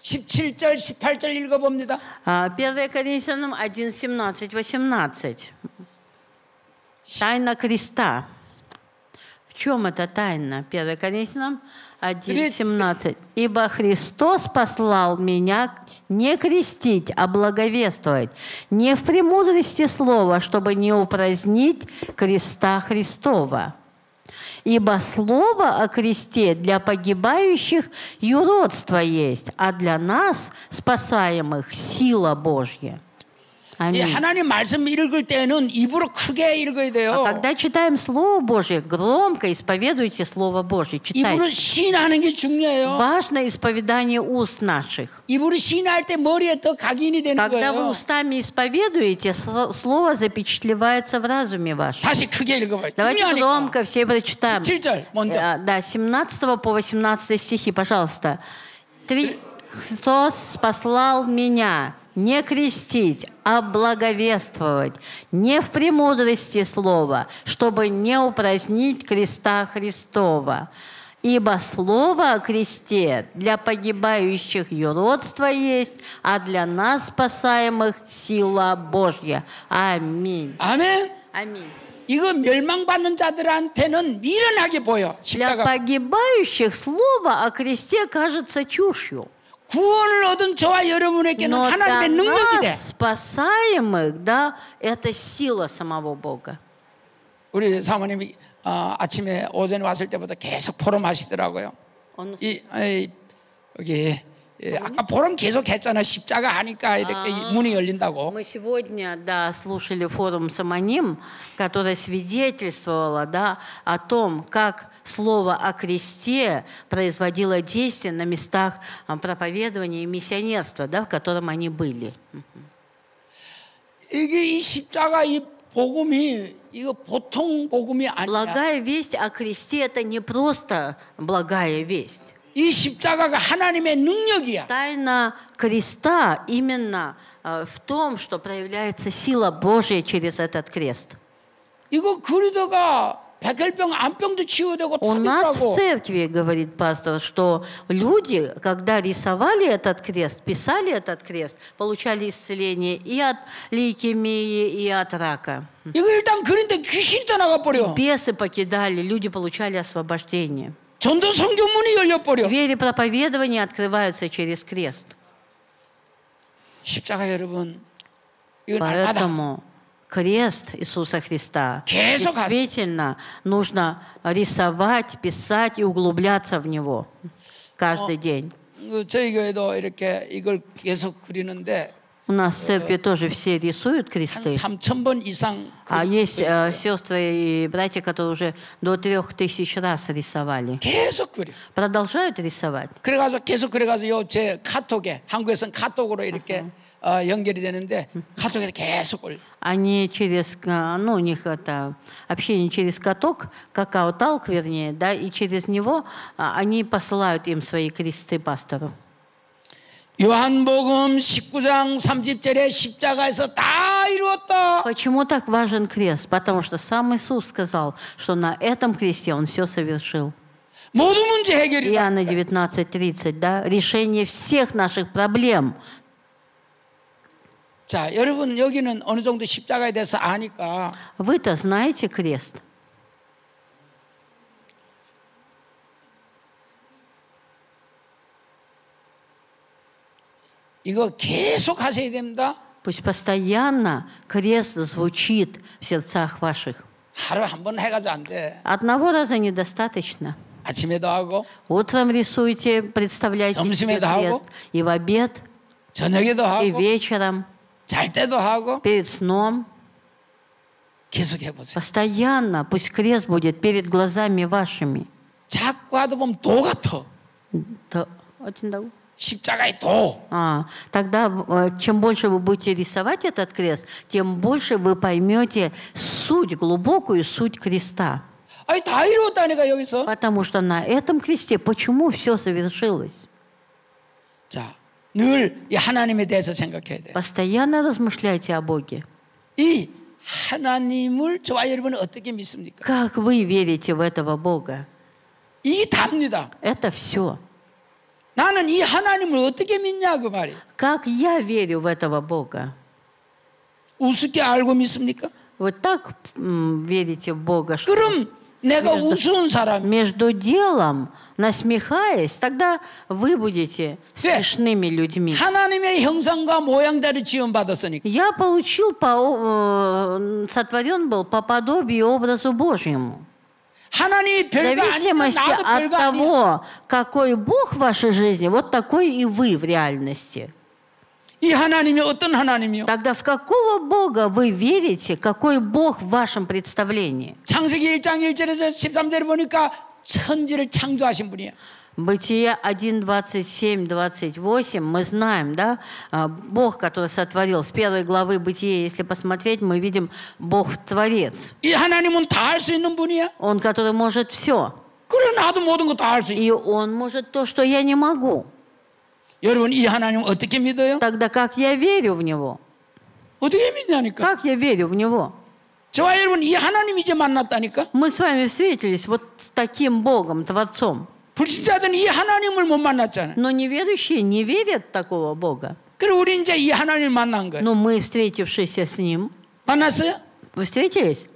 17절, 18절 읽어봅니다. А, 1 Коринфянам 1, 17, 18. Тайна креста. В чем эта тайна? 1 Коринфянам 1, 17. «Ибо Христос послал меня не крестить, а благовествовать, не в премудрости слова, чтобы не упразднить креста Христова». Ибо слово о кресте для погибающих юродство есть, а для нас, спасаемых, сила Божья. 아멘. 이 하나님 말씀 읽을 때는 입으로 크게 읽어야 А 돼요. когда читаем Слово Божье, громко исповедуйте Слово Божье, 입으로 читайте. 시인하는 게 중요해요. Важно исповедание уст наших. 입으로 시인할 때 머리에 더 각인이 되는 Когда вы 거예요. устами исповедуете, сло- Слово запечатлевается в разуме вашем. 다시 크게 읽어봐요. Давайте 중요하니까. громко все прочитаем. 7절 먼저. Э, Да, 17 по 18 стихи, пожалуйста. Три... Христос послал меня не крестить, а благовествовать, не в премудрости слова, чтобы не упразднить креста Христова. Ибо слово о кресте для погибающих юродство есть, а для нас, спасаемых, сила Божья. Аминь. 아멘. Аминь. 이거 멸망받는 자들한테는 미련하게 보여. Для 십자가. погибающих слово о кресте кажется чушью. 구원을 얻은 저와 여러분에게는 Но для 하나님의 능력이 돼. нас, спасаемых, да, это сила самого Бога. 우리 사모님이 어, 아침에 오전에 왔을 때부터 계속 포럼하시더라고요. Он- 이, 이 여기 예, 아까 포럼 계속 했잖아. 십자가 하니까 이렇게 이 문이 열린다고. Мы сегодня, да, слушали форум «Самоним», которое свидетельствовало, да, о том, как слово о кресте производило действие на местах а, проповедования и миссионерства, да, в котором они были. 이게 이 십자가 이 복음이 이거 보통 복음이 아니야. Благая весть о кресте – это не просто благая весть. 이 십자가가 하나님의 능력이야. Тайна креста именно э, в том, что проявляется сила Божья через этот крест. 이거 그리다가 백혈병, 암병도 치유되고 У 다 нас в 됐다고. церкви, говорит пастор, что люди, когда рисовали этот крест, писали этот крест, получали исцеление и от лейкемии, и от рака. 이거 일단 그런데 귀신이 떠나가 버려. Бесы покидали, люди получали освобождение. 전도 성교문이 열려 버려. Двери проповедования открываются через крест. 십자가 여러분 이거 날마다 Поэтому крест Иисуса Христа 계속 하- действительно нужно рисовать, писать и углубляться в него каждый день. 그 저희 교회도 이렇게 이걸 계속 그리는데 У нас в церкви тоже все рисуют 한 кресты. 3천 번 이상 А 그리고 есть 있어요. э, сестры и братья, которые уже до трех тысяч раз рисовали. 계속 그려. Продолжают рисовать. 그래가지고 계속 그래가지고 제 카톡에 한국에서는 카톡으로 이렇게 어, 연결이 되는데 카톡에서 계속 올려. Они через, э, ну, у них это общение через каток, какао-талк, вернее, да, и через него а, они посылают им свои кресты пастору. 요한복음 19장 30절에 십자가에서 다 이루었다. Почему так важен крест? Потому что сам Иисус сказал, что на этом кресте Он все совершил. 모든 문제 해결이다. Иоанна 19.30, да? Решение всех наших проблем. 자, 여러분 여기는 어느 정도 십자가에 대해서 아니까 Вы-то знаете крест? 이거 계속 하셔야 됩니다. Пусть постоянно крест звучит в сердцах ваших. 하루 한 번 해가지고 안 돼. Одного раза недостаточно. 아침에도 하고 Утром рисуйте, представляйте себе 점심에도 하고, крест. И в обед, 저녁에도 и 하고 вечером, 잘 때도 하고 перед сном. 계속 해보세요. Постоянно пусть крест будет перед глазами вашими. 자꾸 하다 보면 도 같아. То- очень дал- 십자가의 도. А, тогда э, чем больше вы будете рисовать этот крест, тем больше вы поймете суть, глубокую суть креста. 아니 다 이루었다니까 여기서. Потому что на этом кресте почему все совершилось? 자, 늘 이 하나님에 대해서 생각해야 돼. Постоянно размышляйте о Боге. 이 하나님을 저와 여러분은 어떻게 믿습니까? Как вы верите в этого Бога? 이게 답니다. Это все. 나는 이 하나님을 어떻게 믿냐 그 말이. Как я верю в этого Бога? 우습게 알고 믿습니까? Вы так м, верите в Бога, что 그럼 내가 между- 우스운 사람, между делом, насмехаясь, тогда вы будете смешными людьми. 하나님의 형상과 모양대로 지원받았으니까. Я получил, по, э, сотворен был по подобию и образу Божьему. зависимости 나도 от 별거 아니야. того, какой Бог в вашей жизни, вот такой и вы в реальности. 이 하나님이 어떤 하나님이요? Тогда в какого Бога вы верите? Какой Бог в вашем представлении? 창세기 1장 1절에서 13절에 보니까 천지를 창조하신 분이에요. Бытие 1, 27, 28, мы знаем, да, а, Бог, который сотворил. С первой главы Бытия, если посмотреть, мы видим Бог-творец. Он, который может все. И он может то, что я не могу. Тогда как я верю в Него? Как я верю в Него? Мы с вами встретились вот с таким Богом, Творцом. 불신자들은 이 하나님을 못 만났잖아요. Но неверующие не верят в такого Бога. 그래 우리 이제 이 하나님을 만난 거예요. Но мы, встретившись с Ним, 만났어요? вы встретились?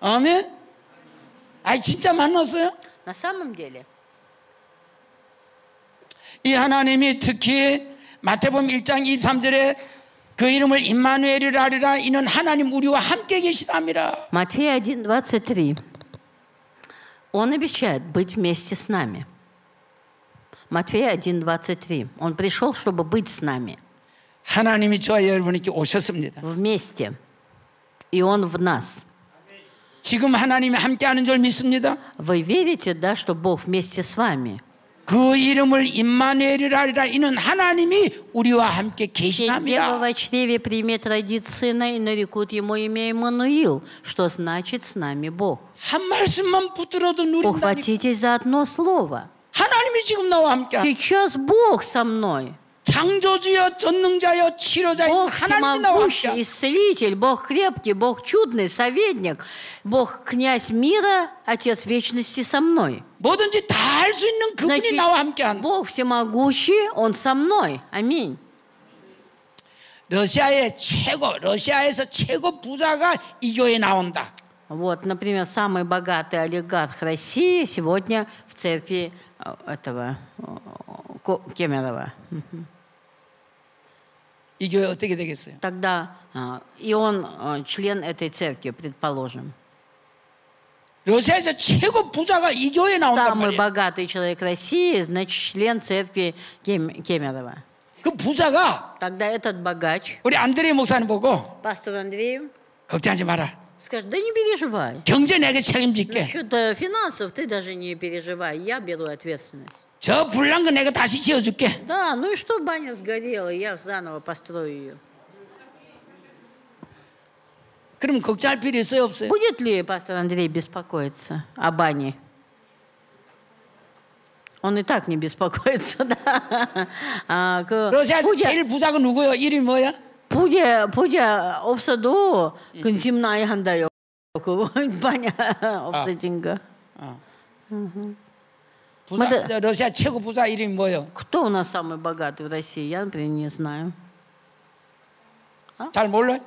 아멘. 아이 진짜 만났어요? На самом деле. 이 하나님이 특히 마태복음 1장 23절에 그 이름을 임마누엘이라 하리라 이는 하나님 우리와 함께 계시답니다. Матфея 1, 23. Он обещает быть вместе с нами. Матфея 1, 23. Он пришел, чтобы быть с нами. 하나님이 저와 여러분에게 오셨습니다. Вместе. И Он в нас. 지금 하나님이 함께하는 줄 믿습니다. Вы верите, да, что Бог вместе с вами? 그 이름을 임마누엘이라 하리라 이는 하나님이 우리와 함께 Сеть дева 계시답니다. во чреве примет родит сына и нарекут ему имя Иммануил, что значит с нами Бог. 한 말씀만 붙들어도 누린다니까. Ухватитесь за одно слово. 하나님이 지금 나와 함께. Сейчас Бог со мной. 창조주여 전능자여 치료자여 Бог 하나님이 나와 всемогущий, 함께. исцелитель, Бог крепкий, Бог чудный, советник, Бог князь мира, Отец вечности со мной. 뭐든지 다 할 수 있는 그분이 Значит, 나와 함께한다. Бог всемогущий, Он со мной. Аминь. 러시아의 최고, 러시아에서 최고 부자가 이 교회에 나온다. Вот, например, самый богатый олигарх России сегодня в церкви э, этого э, Ко- Кемерова. 이 교회 어떻게 되겠어요? Тогда а, и он а, член этой церкви, предположим. 러시아에서 최고 부자가 이 교회에 나온단 Самый 말이에요. богатый человек России, значит, член церкви Кем- Кемерово. 그 부자가 Тогда этот богач, 우리 안드레 목사님 보고 пастор Андрей, 걱정하지 마라. скажет, да не переживай. 경제 내가 책임질게. Насчет финансов ты даже не переживай, я беру ответственность. 저 불난 거 내가 다시 지어줄게. Да, ну и что баня сгорела, я заново построю ее. 그럼 걱정할 필요 있어요 없어요? Будет ли пастор Андрей беспокоиться о бане? Он и так не беспокоится, да. А, 그 러시아에서 Пудя, 제일 부자가 누구요? 이름이 뭐야? Пудя, Пудя 없어도 그 земная 한다요. 그 баня 없어진가. 부자, 맞아. 러시아 최고 부자 이름이 뭐요? Кто у нас самый богатый в России? Я, например, не знаю. 잘 몰라요?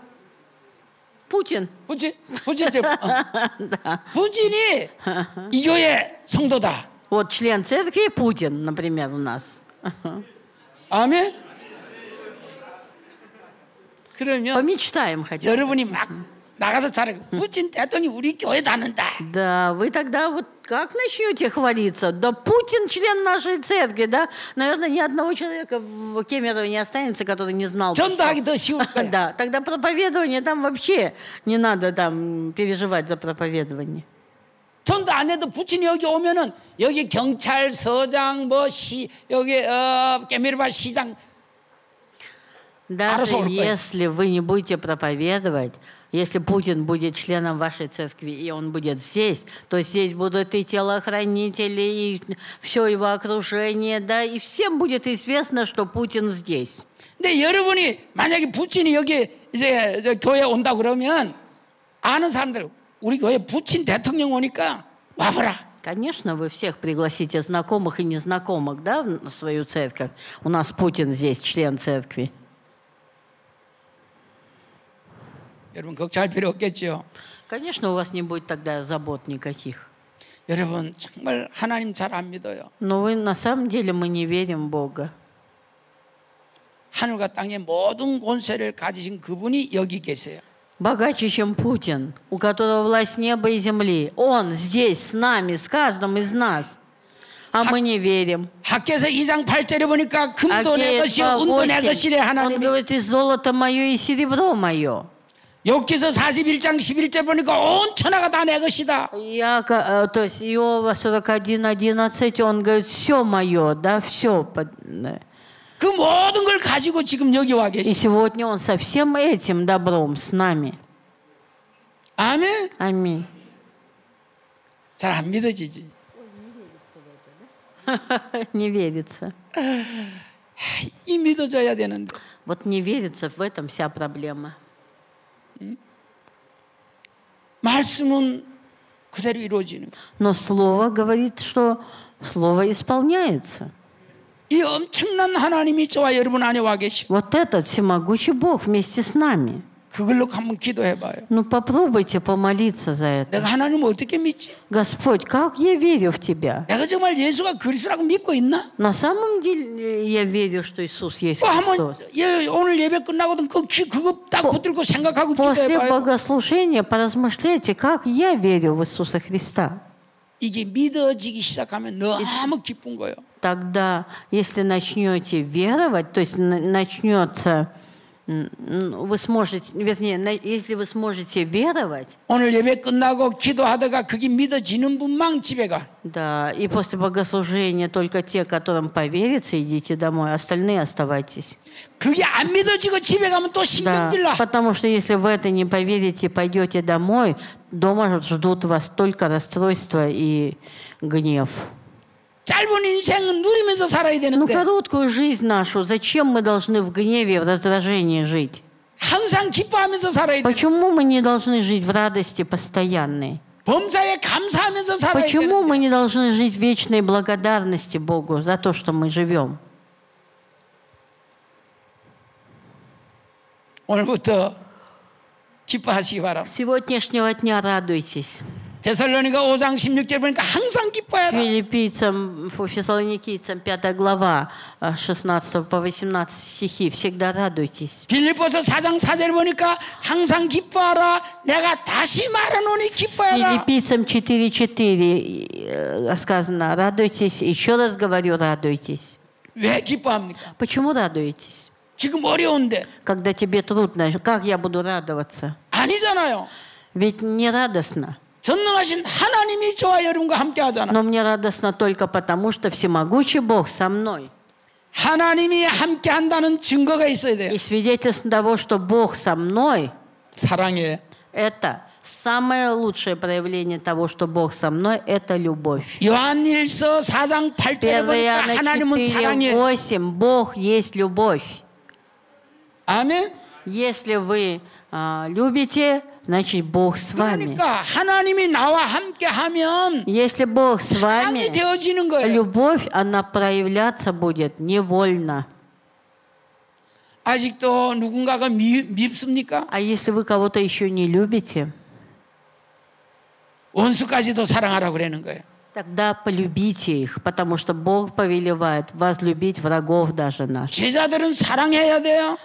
Путин. 부진, 부진, 저, 어. 부진이 이 교회 성도다. Вот член церкви Путин, например, у нас. 아멘. 그러면 Помечтаем хотя бы. 여러분이 막 나가서 자랑. 부진 대통령이 우리 교회 다는다. Да, вы тогда вот как начнете хвалиться? Да Путин член нашей церкви, да? Наверное, ни одного человека в Кемерово не останется, который не знал. бы, что- 전도하기 더 쉬울 거야. Да, тогда проповедование там вообще не надо там переживать за проповедование. 전도 안 해도 부친이 여기 오면은 여기 경찰서장 뭐시 여기 어 깨미르바 시장 Даже 알아서 올 거예요. если вы не будете проповедовать, если Путин будет членом вашей церкви, и он будет здесь, то здесь будут и телохранители, и все его окружение, да, и всем будет известно, что Путин здесь. 근데 여러분이 만약에 부친이 여기 이제 저 교회 온다 그러면 아는 사람들 우리 교회 부친 대통령 오니까 와보라. Конечно, вы всех пригласите, знакомых и незнакомых, да, в свою церковь. У нас Путин здесь, член церкви. 여러분 걱정할 필요 없겠죠. Конечно, у вас не будет тогда забот никаких. 여러분 정말 하나님 잘 안 믿어요. Но вы на самом деле мы не верим в Бога. 하늘과 땅의 모든 권세를 가지신 그분이 여기 계세요. Богаче, чем Путин, у которого власть неба и земли. Он здесь с нами, с каждым из нас. А мы не верим. 학계에서 2장 8절에 보니까 금도 내 것이요 Агея 은도 내 2:8, 것이래 Он 하나님이 говорит, и золото мое, и серебро мое. 욥기서 41장 11절 보니까 온 천하가 다 내 것이다. Яко- э, то есть Иова 41, 11, он говорит, все мое, да, все. 그 모든 걸 가지고 지금 여기 와 И 계시. сегодня он со всем этим добром с нами. 아멘. Аминь. 잘 안 믿어지지. Не верится. 이 믿어져야 되는데. Вот не верится, в этом вся проблема. 말씀은 그대로 이루어지는 거예요. Но Слово говорит, что Слово исполняется. 이 엄청난 하나님이 저와 여러분 안에 와 계시고 Вот этот всемогущий Бог вместе с нами. 그걸로 한번 기도해 봐요. Ну попробуйте помолиться за это. 내가 하나님을 어떻게 믿지? Господь, как я верю в Тебя. 내가 정말 예수가 그리스도라고 믿고 있나? На самом деле я верю, что Иисус есть 그 한번 Христос. 예, 오늘 예배 끝나고든 그 기, 그거 딱 붙들고 생각하고 После 기도해 봐요. богослужения поразмышляйте, как я верю в Иисуса Христа. 이게 믿어지기 시작하면 너무 기쁜 거예요. Тогда, если начнете веровать, то есть на- начнется, м, м, вы сможете, вернее, на- если вы сможете веровать, 오늘 예배 끝나고 기도하다가 그게 믿어지는 분만 집에 가. да, и после богослужения только те, которым поверится, идите домой, остальные оставайтесь. 그게 안 믿어지고 집에 가면 또 Да, 신경질 나. потому что если в это не поверите, пойдете домой, дома ждут вас только расстройство и гнев. 짧은 인생은 누리면서 살아야 Ну, 되는데 короткую жизнь нашу, зачем мы должны в гневе, в раздражении жить? 항상 기뻐하면서 살아야 돼. Почему мы не должны жить в радости постоянной? 범사에 감사하면서 살아야 Почему 돼. мы не должны жить в вечной благодарности Богу за то, что мы живем? 오늘부터 기뻐하시기 바랍니다. С сегодняшнего дня радуйтесь. 데살로니가 5장 16절 보니까 항상 기뻐해라. Филиппийцам, фу, фессалоникийцам 5 глава а, 16 по 18 стихи. Всегда радуйтесь. 빌립보서 4장 4절 보니까 항상 기뻐하라. 내가 다시 말하노니 기뻐해라. Филиппийцам 4.4 э, сказано, радуйтесь, еще раз говорю, радуйтесь. 왜 기뻐합니까? Почему радуетесь? 지금 어려운데 Когда тебе трудно, как я буду радоваться? 아니잖아요. Ведь не радостно. 전능하신 하나님이 저와 여러분과 함께 하잖아. Но мне радостно только потому, что всемогущий Бог со мной. 하나님이 함께 한다는 증거가 있어야 돼요. И свидетельство того, что Бог со мной, 사랑해. это самое лучшее проявление того, что Бог со мной, это любовь. 요한일서 4장 8절에 1 보니까 Иоанна 하나님은 사랑해. 4.8 Бог есть любовь. 아멘. Если вы а, любите, значит Бог с вами. Если Бог с вами, любовь, она проявляться будет невольно. А если вы кого-то еще не любите, тогда полюбите их, потому что Бог повелевает возлюбить врагов даже наших.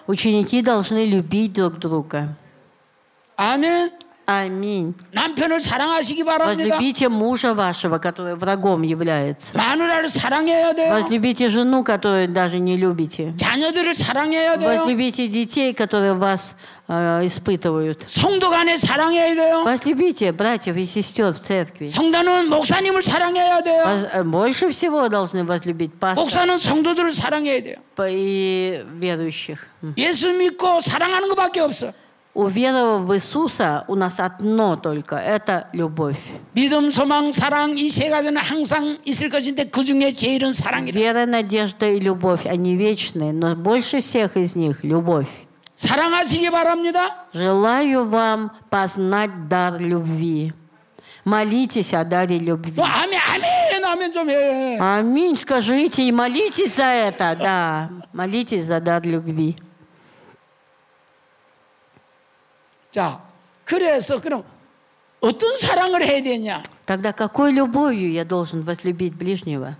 Ученики должны любить друг друга. 아멘. Аминь. 남편을 사랑하시기 바랍니다. Возлюбите мужа вашего, который врагом является. 마누라를 사랑해야 돼요. Возлюбите жену, которую даже не любите. 자녀들을 사랑해야 돼요. Возлюбите детей, которые вас э, испытывают. 성도 간에 사랑해야 돼요. Возлюбите братьев и сестер в церкви. 성도는 목사님을 사랑해야 돼요. Воз- э, Больше всего должны возлюбить пастора 목사는 성도들을 사랑해야 돼요. и верующих. 예수 믿고 사랑하는 것밖에 없어. Уверовав в Иисуса, у нас одно только – это любовь. 믿음, 소망, 사랑 이 세 가지는 항상 있을 것인데 그 중에 제일은 사랑이다. Вера, надежда и любовь, они вечные, но больше всех из них – любовь. 사랑하시기 바랍니다. Желаю вам познать дар любви. Молитесь о даре любви. 뭐 아멘, 아멘, 아멘 좀 해. Аминь, скажите и молитесь за это, да. Молитесь за дар любви. 자, 그래서 그럼 어떤 사랑을 해야 되냐? Тогда какой любовью я должен возлюбить ближнего?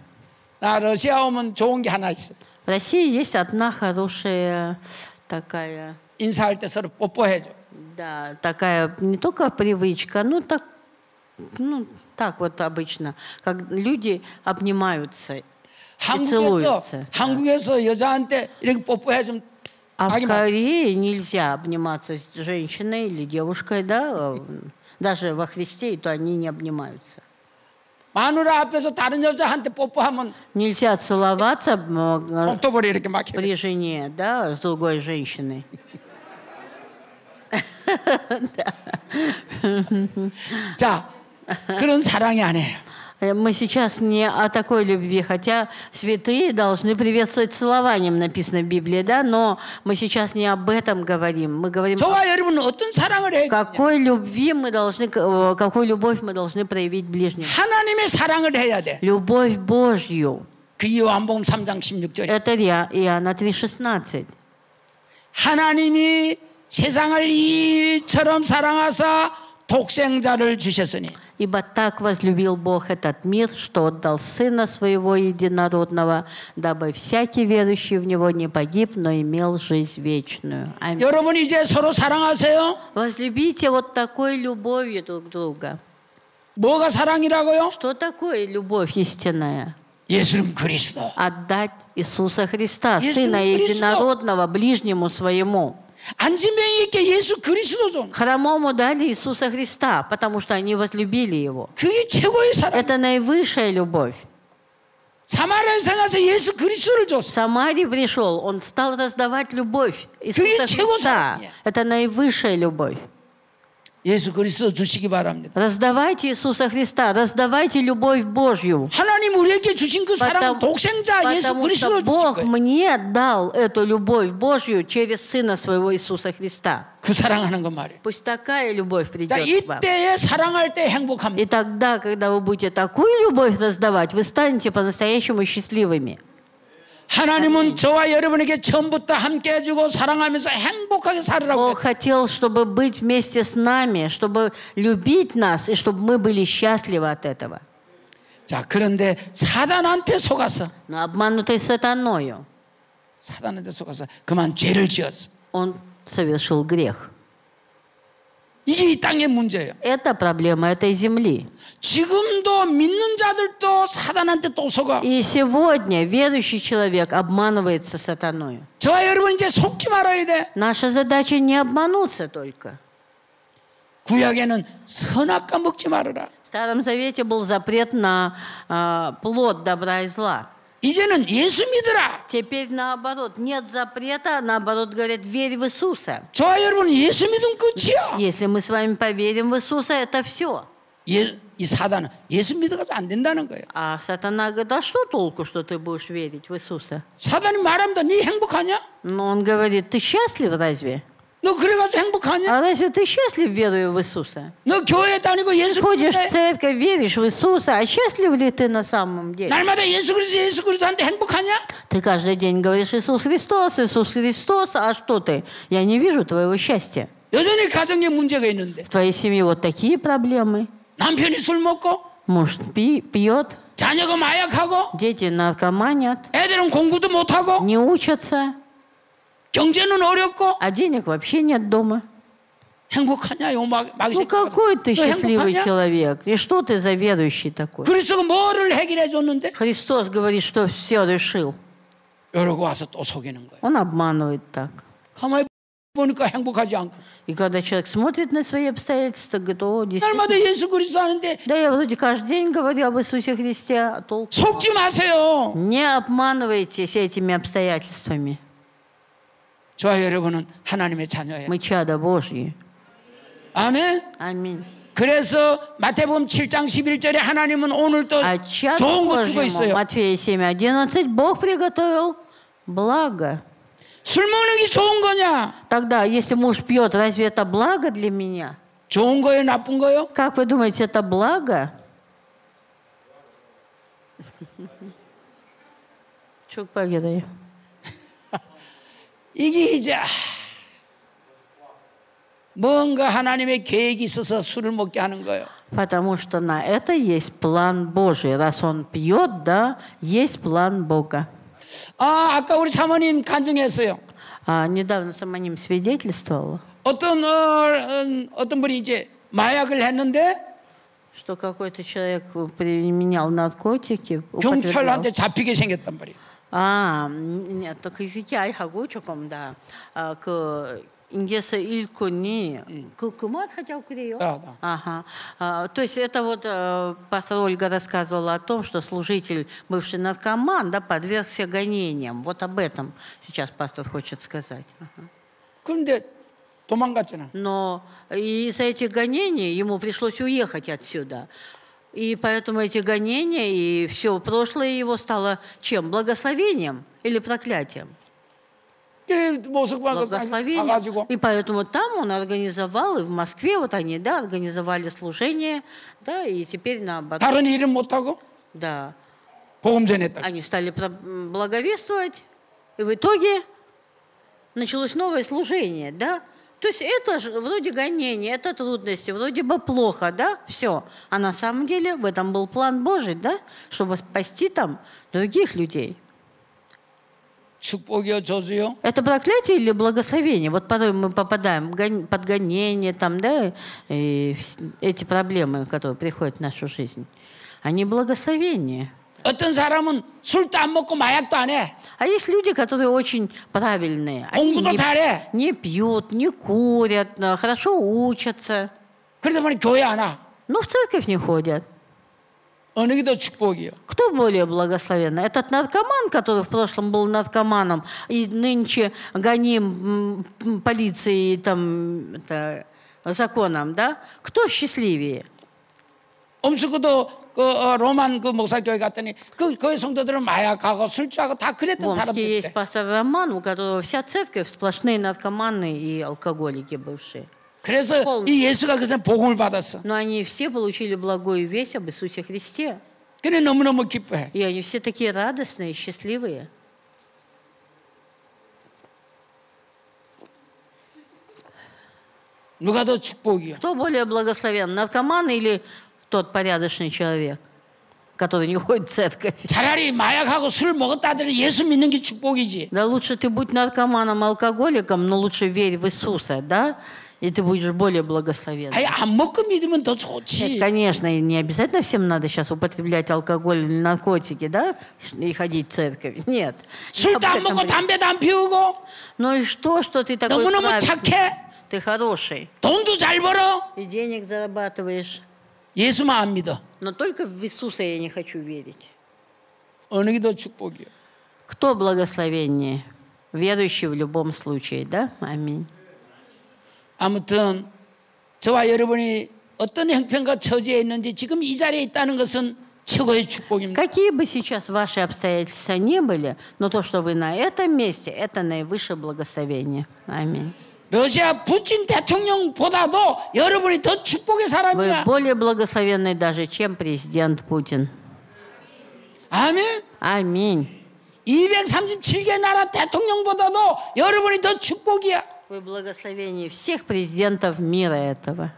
나 러시아 오면 좋은 게 하나 있어. В России есть одна хорошая такая, 인사할 때 서로 뽀뽀해줘. да, такая не только привычка, ну так ну, так вот обычно, как люди обнимаются. 한국에서 целуются, да. 한국에서 여자한테 이렇게 뽀뽀해주면 А в 아기 막- Корее нельзя обниматься с женщиной или девушкой, да, э, даже во Христе, и то они не обнимаются. 마누라 앞에서 다른 여자한테 뽀뽀하면 Нельзя целоваться м, э, 손톱을 이렇게 막 해. при жене, да, с другой женщиной. 자, 그런 사랑이 아니에요. Э, Мы сейчас не о такой любви, хотя святые должны приветствовать целованием, написано в Библии, да, но мы сейчас не об этом говорим. Мы говорим о 저와 여러분은 어떤 사랑을 해야 되냐? какой любви мы должны, э, какую любовь мы должны проявить ближнему. 하나님의 사랑을 해야 돼. Любовь Божью. 그 요한복음 3장 16절. Это Иа- Иоанна 3,16. 하나님이 세상을 이처럼 사랑하사 독생자를 주셨으니 Ибо так возлюбил Бог этот мир, что отдал Сына Своего Единородного, дабы всякий верующий в Него не погиб, но имел жизнь вечную. Аминь. 여러분 이제 서로 사랑하세요. Возлюбите вот такой любовью друг друга. 뭐가 사랑이라고요? Что такое любовь истинная? 예수는 그리스도. Отдать Иисуса Христа, Иисус Сына Христос. Единородного, ближнему своему. 안진뱅이께 예수 그리스도죠. Хромому дали Иисуса Христа, потому что они возлюбили Его. 그게 최고의 사랑. Это наивысшая любовь. 사마리아에 가서 예수 그리스도를 В 줬어. Самаре пришел, он стал раздавать любовь Иисуса 그게 최고 Христа. 사랑이야. Это наивысшая любовь. 예수 그리스도 주시기 바랍니다. Раздавайте Иисуса Христа, раздавайте любовь Божью. 하나님 우리에게 주신 그 사랑은 Потому, 독생자 예수 потому 그리스도 что 주신 Бог 거예요. мне дал эту любовь Божью через Сына Своего Иисуса Христа. 그 사랑하는 것 말이에요. Пусть такая любовь 자, придет к вам. 이때에 사랑할 때 행복합니다. И тогда, когда вы будете такую любовь раздавать, вы станете по-настоящему счастливыми. 하나님은 저와 여러분에게 처음부터 함께 해주고 사랑하면서 행복하게 살으라고 Бог хотел, чтобы быть вместе с нами, чтобы любить нас, и чтобы мы были счастливы от этого. 자, 그런데 사단한테 속아서 Но обманутый сатаною, 사단한테 속아서 그만 죄를 지었어. он совершил грех. 이게 이 땅의 문제예요. Это проблема этой земли. 지금도 믿는 자들도 사단한테 또 속아. И сегодня верующий человек обманывается сатаною. 저와 여러분 이제 속지 말아야 돼. Наша задача не обмануться только. 구약에는 선악과 먹지 말아라. В Старом Завете был запрет на а, плод добра и зла. 이제는 예수 믿으라. Теперь наоборот, нет запрета, а наоборот говорят, верь в Иисуса. 저와 여러분 예수 믿으면 끝이야. Если мы с вами поверим в Иисуса, это все. 예, 이 사단은 예수 믿어가지고 안 된다는 거예요. А сатана говорит, а что толку, что ты будешь верить в Иисуса? 사단이 말합니다. 네 행복하냐? Но он говорит, ты счастлив разве? 너 그래가지고 행복하냐? А разве ты счастлив, веруя в Иисуса? 너 교회 다니고 예수 Ходишь в 믿는데 церковь, веришь в Иисуса, а счастлив ли ты на самом деле? 날마다 예수 그리스도 예수 그리스도한테 행복하냐? Ты каждый день говоришь Иисус Христос, Иисус Христос, а что ты? Я не вижу твоего счастья. 여전히 가정에 문제가 있는데 В твоей семье вот такие проблемы. 남편이 술 먹고 Муж пи- пьет, 자녀가 마약하고 дети наркоманят, 애들은 공부도 못하고 не учатся, 경제는 어렵고 а денег вообще нет дома. 행복하냐? 요 막, 막 Ну какой ты 너 счастливый 행복하냐? человек? И что ты за верующий такой? 그리스도가 뭐를 해결해 줬는데 Христос говорит, что все решил. 이러고 와서 또 속이는 거예요. Он обманывает так. 가만히 보니까 행복하지 않고 И когда человек смотрит на свои обстоятельства, говорит, о, 날마다 действительно, 예수 그리스도 하는데 да я вроде каждый день говорю об Иисусе Христе, а толку? 속지 마세요. Не обманывайтесь этими обстоятельствами. 저와 여러분은 하나님의 자녀예요. Мы чада Божьи. 아멘. Аминь. 그래서 마태복음 7장 11절에 하나님은 오늘 또 А чаду 좋은 거 주고 Божьему, 있어요. Матфея 7:11, Бог приготовил благо. 술 먹는 게 좋은 거냐? Тогда, если муж пьет, разве это благо для меня? 좋은 거예요, 나쁜 거예요? Как вы думаете, это благо? 축복 이래요. 이게 이제 아, 뭔가 하나님의 계획이 있어서 술을 먹게 하는 거예요. Потому что на это есть план Божий. Раз он пьет, да, есть план Бога. 아, 아까 우리 사모님 간증했어요. А, недавно Самоним свидетельствовал. 어떤 어, 어, 어떤 분이 이제 마약을 했는데 что какой-то человек применял наркотики. употреблял. 경찰한테 잡히게 생겼단 말이에요. 아, 음, нет, 그 얘기하고 조금 다, 아, 그, 인계서 일꾼이 그, 그 말 하자고 그래요? Да, да. Ага. А, то есть это вот э, пастор Ольга рассказывала о том, что служитель, бывший наркоман, да, подвергся гонениям. Вот об этом сейчас пастор хочет сказать. Ага. 그런데 도망갔잖아. Но из-за этих гонений ему пришлось уехать отсюда. И поэтому эти гонения и все прошлое его стало чем? Благословением или проклятием? благословение. И поэтому там он организовал, и в Москве вот они, да, организовали служение, да, и теперь наоборот. Да. Они стали благовествовать, и в итоге началось новое служение, да, то есть это же вроде гонение, это трудности, вроде бы плохо, да, все. А на самом деле в этом был план Божий, да, чтобы спасти там других людей. Это проклятие или благословение? Вот порой мы попадаем под гонение, там, да, и эти проблемы, которые приходят в нашу жизнь, они благословения. 어떤 사람은 술도 안 먹고 마약도 안 해. А есть люди, которые очень правильные. Они 공부도 не, 잘해. не пьют, не курят, а, хорошо учатся, 그러다 보니 교회 안 와. но в церковь не ходят. 어느 게 더 축복이요? Кто более благословенный? Этот наркоман, который в прошлом был наркоманом и нынче гоним м, полицией там, это, законом, да? Кто счастливее? 엄숙구도 그 어, 로만 그 목사 교회 갔더니 그 교회 성도들은 마약하고 술 취하고 다 В 그랬던 Омске 사람들. есть пастор Роман, у которого вся церковь сплошные наркоманы и алкоголики бывшие. 그래서 пол- 이 예수가 그래서 복음을 받았어. Но они все получили благую весть об Иисусе Христе. 그래 너무너무 기뻐해. И они все такие радостные, счастливые. 누가 더 축복이요? Кто более благословен, наркоман или тот порядочный человек, который не ходит в церковь? 차라리 마약하고 술 먹었다 하더라도 예수 믿는 게 축복이지. Да лучше ты будь наркоманом, алкоголиком, но лучше верь в Иисуса, да? И ты будешь более благословен. 아예 안 먹고 믿으면 더 Нет, 좋지. конечно, и не обязательно всем надо сейчас употреблять алкоголь или наркотики, да, и ходить в церковь. Нет. Не об 술도 안 этом 먹고 речь. 담배도 안 피우고 Ну и что, что ты такой 너무너무 праведный? 착해. Ты хороший. 돈도 잘 벌어. И денег зарабатываешь. 예수만 안 믿어. Но только в Иисуса я не хочу верить. 어느 게 더 축복이요? Кто благословение? Верующий в любом случае, да? Аминь. 아무튼 저와 여러분이 어떤 형편과 처지에 있는지 지금 이 자리에 있다는 것은 최고의 축복입니다. Какие бы сейчас ваши обстоятельства не были, но то, что вы на этом месте, это наивысшее благословение. Аминь. 러시아 푸틴 대통령보다도 여러분이 더 축복의 Вы 사람이야. более благословенны даже, чем президент Путин. 아멘. Аминь. 237개 나라 대통령보다도 여러분이 더 축복이야. Вы благословение всех президентов мира этого.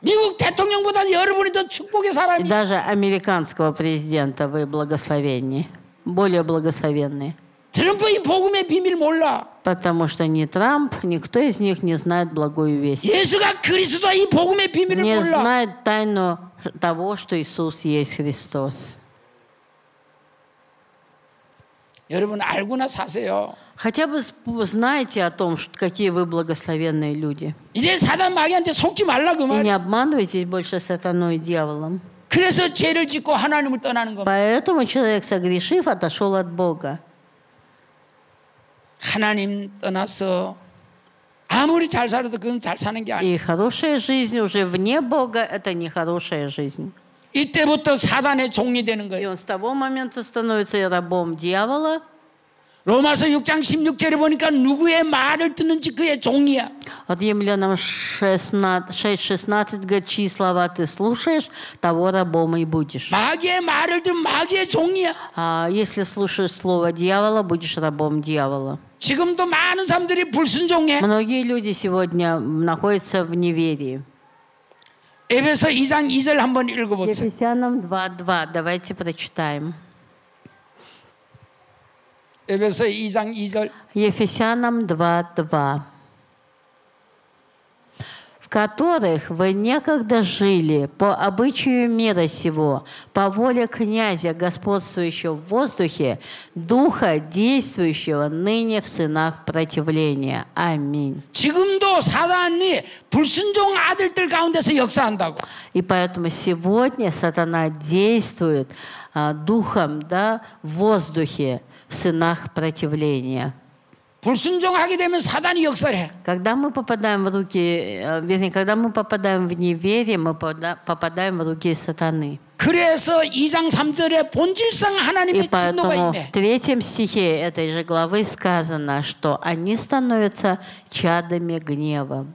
미국 대통령보다 여러분이 더 축복의 И 사람이야. даже американского президента вы благословение. Более благословенные. 트럼프 이 복음의 비밀 몰라. Потому что ни Трамп, никто из них не знает благую весть. 예수가 그리스도 이 복음의 비밀을 Не 몰라. знает тайну того, что Иисус есть Христос. 여러분 알고나 사세요. Хотя бы с- знаете о том, что- какие вы благословенные люди. 이제 사단 마귀한테 속지 말라 그 И 말. не обманывайтесь больше сатаной и дьяволом. 그래서 죄를 짓고 하나님을 떠나는 겁니다. Поэтому человек, согрешив, отошел от Бога. 하나님 떠나서 아무리 잘 살아도 그건 잘 사는 게 아니에요. И хорошая жизнь уже вне Бога – это не хорошая жизнь. 이때부터 사단의 종이 되는 И 거예요. он с того момента становится и рабом дьявола. 로마서 6장 16절에 보니까 누구의 말을 듣는지 그의 종이야. От Емельянам 6.16 говорит, чьи слова ты слушаешь, того рабом и будешь. 마귀의 말을 듣는 마귀의 종이야. А если слушаешь слово дьявола, будешь рабом дьявола. 지금도 많은 사람들이 불순종해. Многие люди сегодня находятся в неверии. 에베소 2장 2절 한번 읽어보세요. Ефесянам 2.2. Давайте прочитаем. 에베소 2장 2절. Ефесянам 2.2. В в которых вы некогда жили по обычаю мира сего, по воле князя, господствующего в воздухе, духа, действующего ныне в сынах противления. Аминь. 지금도 사단이 불순종 아들들 가운데서 역사한다고. И поэтому сегодня сатана действует а, духом да, в воздухе, в сынах противления. 불순종하게 되면 사단이 역사를 해. Когда мы попадаем в руки, э, вернее, когда мы попадаем в неверие, мы попада- попадаем в руки сатаны. 그래서 2장 3절에 본질상 И 하나님의 진노가 поэтому 임해. в третьем стихе этой же главы сказано, что они становятся чадами гнева,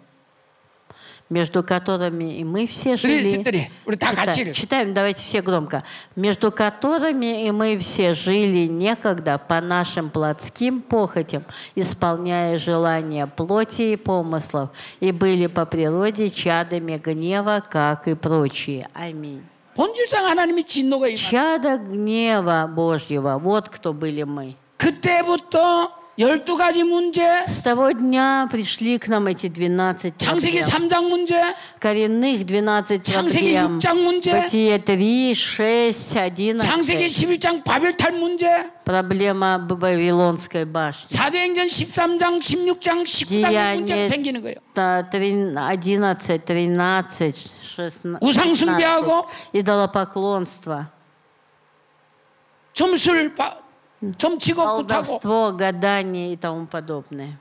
между которыми и мы все 우리 жили. 집들이 우리 다 같이 Читаем, 읽어요. читаем, давайте все громко. Между которыми и мы все жили некогда по нашим плотским похотям, исполняя желания плоти и помыслов, и были по природе чадами гнева, как и прочие. Аминь. 본질상 하나님의 진노가 임해. Чада гнева Божьего, вот кто были мы. 그때부터 12가지 문제, С того дня пришли к нам эти 12 창세기 проблем. 3장 문제, Коренных 12 창세기 проблем. 6장 문제, Бытие 3, 6, 창세기 11. 11장 바벨탈 문제, Проблема Б- Вавилонской башни. 사도행전 13장, 16장, 19장 문제가 Деяние 생기는 거예요. та- трин- 11, 13, 16, 우상 숭배하고 идолопоклонство, 점술 바, 점치고 굿하고 колдовство, гадание и тому подобное,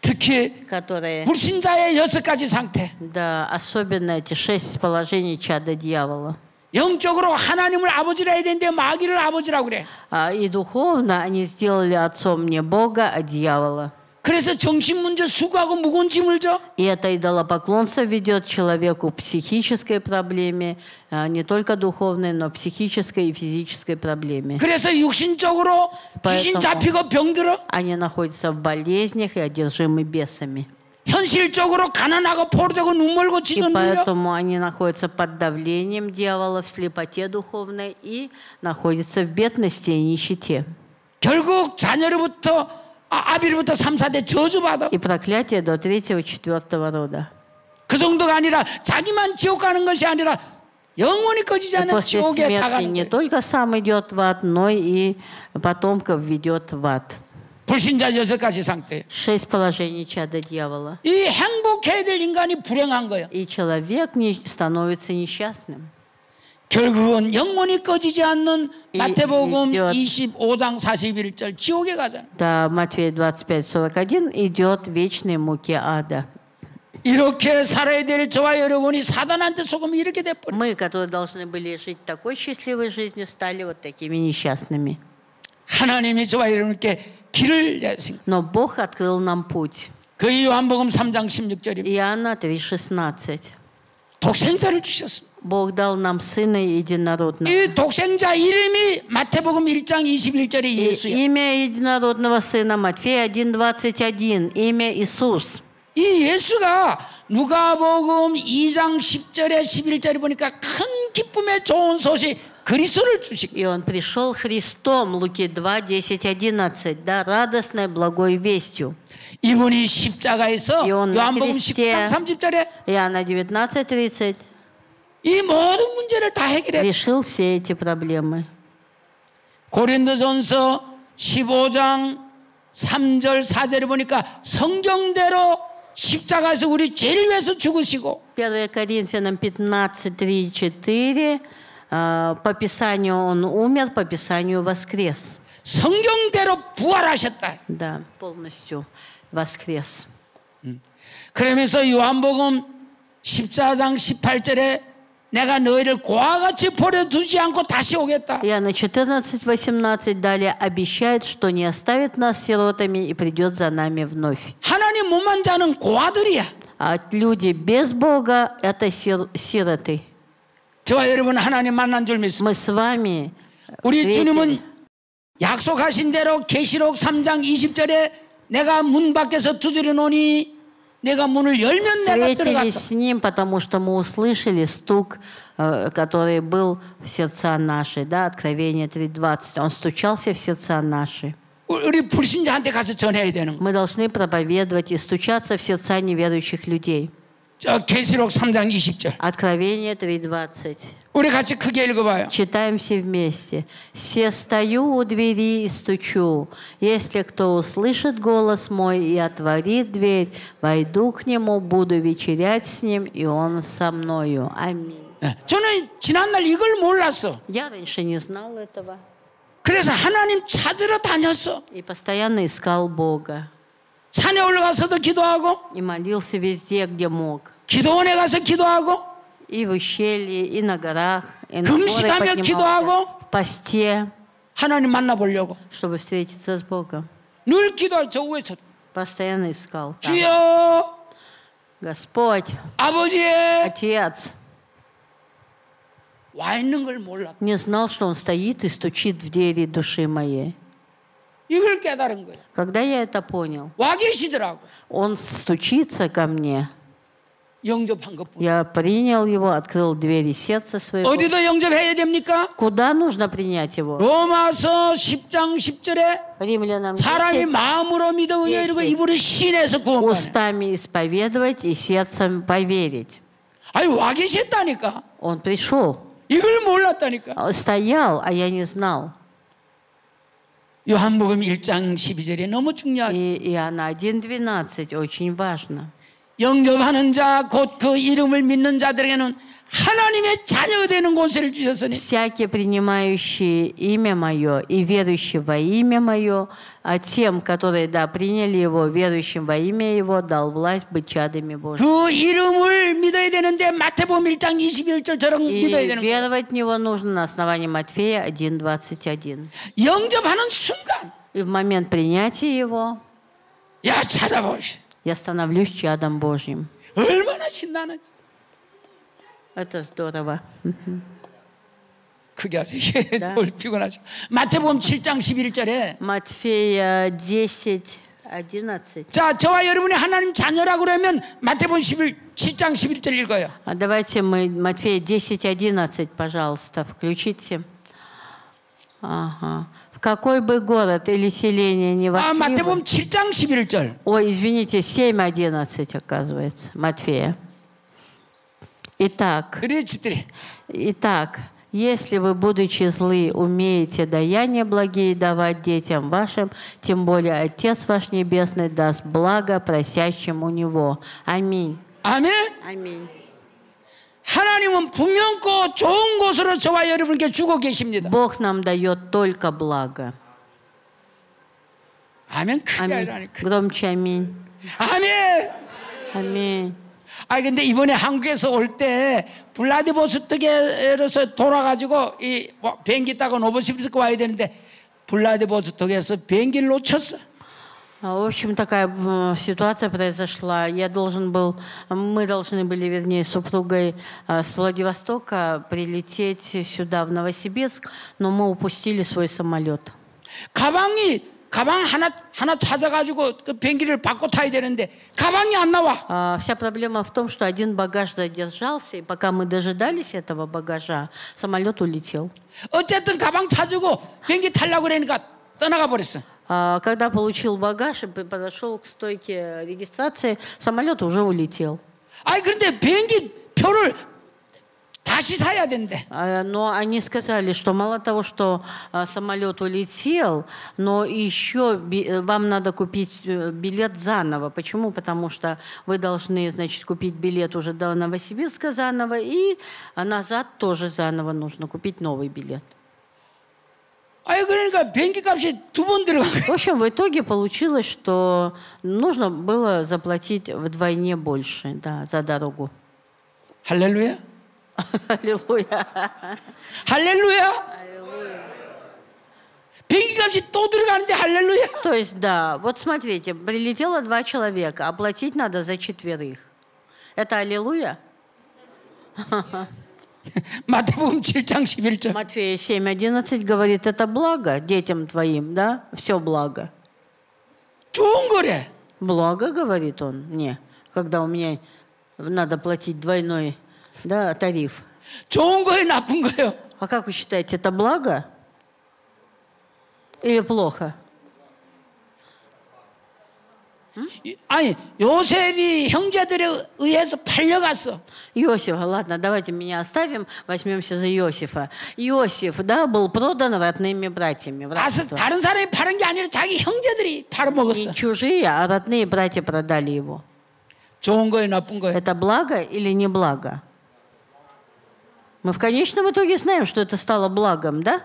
특히 которые, 불신자의 여섯 가지 상태. да, особенно эти шесть положений чада дьявола. 영적으로 하나님을 아버지라 해야 되는데 마귀를 아버지라고 그래. А, И духовно они сделали отцом не Бога, а дьявола. 그래서 정신 문제 수고하고 무거운 짐을 져. И это идолопоклонство ведет человеку к психической проблеме, а, не только духовной, но психической и физической проблеме. 그래서 육신적으로 귀신 Поэтому- 잡히고 병들어. Они находятся в болезнях и одержимы бесами. 현실적으로 가난하고 포로되고 눈 멀고 И 지전 눌려. поэтому они находятся под давлением дьявола в слепоте духовной и находятся в бедности и нищете. 결국 자녀로부터 아, 아비로부터 3, 4대 저주받아. И проклятие до третьего, четвертого рода. 그 정도가 아니라 자기만 지옥 가는 것이 아니라 영원히 꺼지지 И 않은 после 지옥에 смерти 가가는 не 거예요. только сам идет в ад, но и потомков ведет в ад. 불신자 여섯 가지 상태. Шесть положений чада дьявола. 이 행복해야 될 인간이 불행한 거예요. И человек не, становится несчастным. 결국은 영원히 꺼지지 않는 이- 마태복음 идет- 25장 41절 지옥에 가잖아요. Да, Матфея 25-41 идет вечной муки ада. 이렇게 살아야 될 저와 여러분이 사단한테 속으면 이렇게 돼버려. Мы, которые должны были жить такой счастливой жизнью, стали вот такими несчастными. 하나님이 저와 여러분께 길을 내신 Но Бог открыл нам путь. 그 요한복음 3장 16절입니다. Иоанна 3,16. 독생자를 주셨습니다. Бог дал нам Сына Единородного. 이 독생자 이름이 마태복음 1장 21절에 И 예수야. имя Единородного Сына Матфея 1,21. Имя Иисус. 이 예수가 누가복음 2장 10절에 11절에 보니까 큰 기쁨의 좋은 소식 그리스도를 주시고 И Он пришел Христом. Луки 2, 10, 11. Да, радостной, благой вестью. 이분이 십자가에서 이 오늘 요한복음 그리스도의 10장 30절에 Иоанна 19, 30. 이 모든 문제를 다 해결해. Решил все эти проблемы. 고린도전서 15장 3절 4절에 보니까 성경대로 십자가에서 우리 죄를 위해서 죽으시고 1 Коринфянам 15, 3, 4. а, По Писанию Он умер, по Писанию воскрес. 성경대로 부활하셨다. Да, полностью воскрес. 그러면서 요한복음 14장 18절에 내가 너희를 고아 같이 버려두지 않고 다시 오겠다. Иоанна 14, 18 далее обещает, что не оставит нас сиротами и придет за нами вновь. 하나님 못만 자는 고아들이야. А люди без Бога – это сир- сироты. 저와 여러분 하나님 만난 줄 믿습니다. Мы с вами 우리 네, 주님은 약속하신 대로 계시록 3장 20절에 내가 문 밖에서 두드려 놓으니 내가 문을 열면 내가 встретились с Ним, потому что мы услышали стук, э, который был в сердца наши, да, Откровение 3.20. Он стучался в сердца наши. Мы должны проповедовать и стучаться в сердца неверующих людей. Откровение 3.20. 우리 같이 크게 읽어봐요. Читаем все вместе. «Се стою у двери и стучу. Если кто услышит голос мой и отворит дверь, войду к нему, буду вечерять с ним, и он со мною». Аминь. 예, 저는 지난날 이걸 몰랐어. Я раньше не знал этого 그래서 하나님 찾으러 다녔어. и постоянно искал Бога. 산에 올라가서도 기도하고, И молился везде, где мог. 기도원에 가서 기도하고, И в ущелье, и на горах, и на 금식하며 горы 기도하고. поднимался. В посте, 하나님 만나보려고. чтобы встретиться с Богом. 늘 기도할 저 위에서. Постоянно искал. там. 주여, Господь, 아버지의 Отец, 와 있는 걸 몰랐. не знал, что Он стоит и стучит в двери души моей. 이걸 깨달은 거예요. Когда я это понял, 와 계시더라고. Он стучится ко мне. 영접한 것뿐. Я принял его, открыл двери сердца своего. 어디도 영접해야 됩니까? Куда нужно принять его? 로마서 10장 10절에 Римлянам 사람이 10, 마음으로 믿어 의에 이르고 Десять. 입으로 신에서 구원받네. устами исповедовать и сердцем поверить. 아니 와 계셨다니까. Он пришел, 이걸 몰랐다니까. стоял, а я не знал. 요한복음 1장 12절에 너무 중요하게 И Иоанна 1.12 очень важно. 영접하는 자 곧 그 이름을 믿는 자들에게는 하나님의 자녀가 되는 곳을 주셨으니 Всякий, принимающий имя Мое и верующий во имя Мое, а тем, которые, да, приняли Его, верующим во имя Его, дал власть быть чадами Божьими. 그 이름을 믿어야 되는데 마태복음 1장 21절처럼 И 믿어야 되는 거예요. веровать в Него нужно на основании Матфея 1.21. 영접하는 순간 И в момент принятия Его 야 찾아보시 я становлюсь чадом Божьим. 얼마나 신나는지 Это здорово. 그게 아주 네. 오늘 피곤하죠. 마태복음 7장 11절에 Матфея 10, 11. 자 저와 여러분이 하나님 자녀라고 그러면 마태복음 11, 7장 11절 읽어요. А давайте мы Матфея 10, 11, пожалуйста, включите. Ага. В какой бы город или селение не 아 вошли вы- 마태복음 7장 11절. Ой, извините, 7, 11, оказывается, Матфея. Итак, 그래 주들이 итак, если вы, будучи злы, умеете даяние благие давать детям вашим, тем более Отец ваш Небесный даст благо просящим у Него. Аминь. 아멘. Аминь. 하나님은 분명코 좋은 곳으로 저와 여러분께 주고 계십니다. Бог нам дает только благо. 아멘. 크게 Аминь. 하라니까. Громче аминь. 아멘. Аминь. 아 근데 이번에 한국에서 올 때 블라디보스톡에서 돌아가지고 이 비행기 타고 노보시비스크 와야 되는데 블라디보스톡에서 비행기를 놓쳤어. А, В общем, такая м, ситуация произошла. Я должен был, мы должны были, вернее, с супругой а, с Владивостока прилететь сюда, в Новосибирск, но мы упустили свой самолет. 가방이 가방 하나 하나 찾아가지고 그 비행기를 바꿔 타야 되는데 가방이 안 나와. А, Вся проблема в том, что один багаж задержался, и пока мы дожидались этого багажа, самолет улетел. 어쨌든 가방 찾고 비행기 타려고 그러니까 떠나가 버렸어. А, Когда получил багаж и п- подошел к стойке регистрации, самолет уже улетел. 아니 그런데 비행기 표를 다시 사야 된대. А, Но они сказали, что мало того, что а, самолет улетел, но еще би- э, вам надо купить э, билет заново. Почему? Потому что вы должны, значит, купить билет уже до Новосибирска заново, и а, назад тоже заново нужно купить новый билет. В общем, в итоге получилось, что нужно было заплатить вдвойне больше да, за дорогу. Аллилуйя. Аллилуйя. Аллилуйя. То есть, да, вот смотрите, прилетело два человека, оплатить надо за четверых. Это аллилуйя? 마태복음 7장 11절. Матфея 7.11 говорит, это благо детям твоим, да? Все благо. 좋은 거래. Благо, говорит он, мне, когда у меня надо платить двойной да, тариф. 좋은 거예요, 나쁜 거예요. А как вы считаете, это благо или плохо? 이- 아니 요셉이 형제들에 의해서 팔려갔어. Иосиф, ладно, давайте меня оставим, возьмемся за Иосифа. Иосиф, да, был продан родными братьями. в 다스, рабство. 다른 사람이 파는 게 아니라 자기 형제들이 팔아먹었어. Не чужие, а родные братья продали его. 좋은 거예요, 나쁜 거예요? Это благо или не благо? Мы в конечном итоге знаем, что это стало благом, да?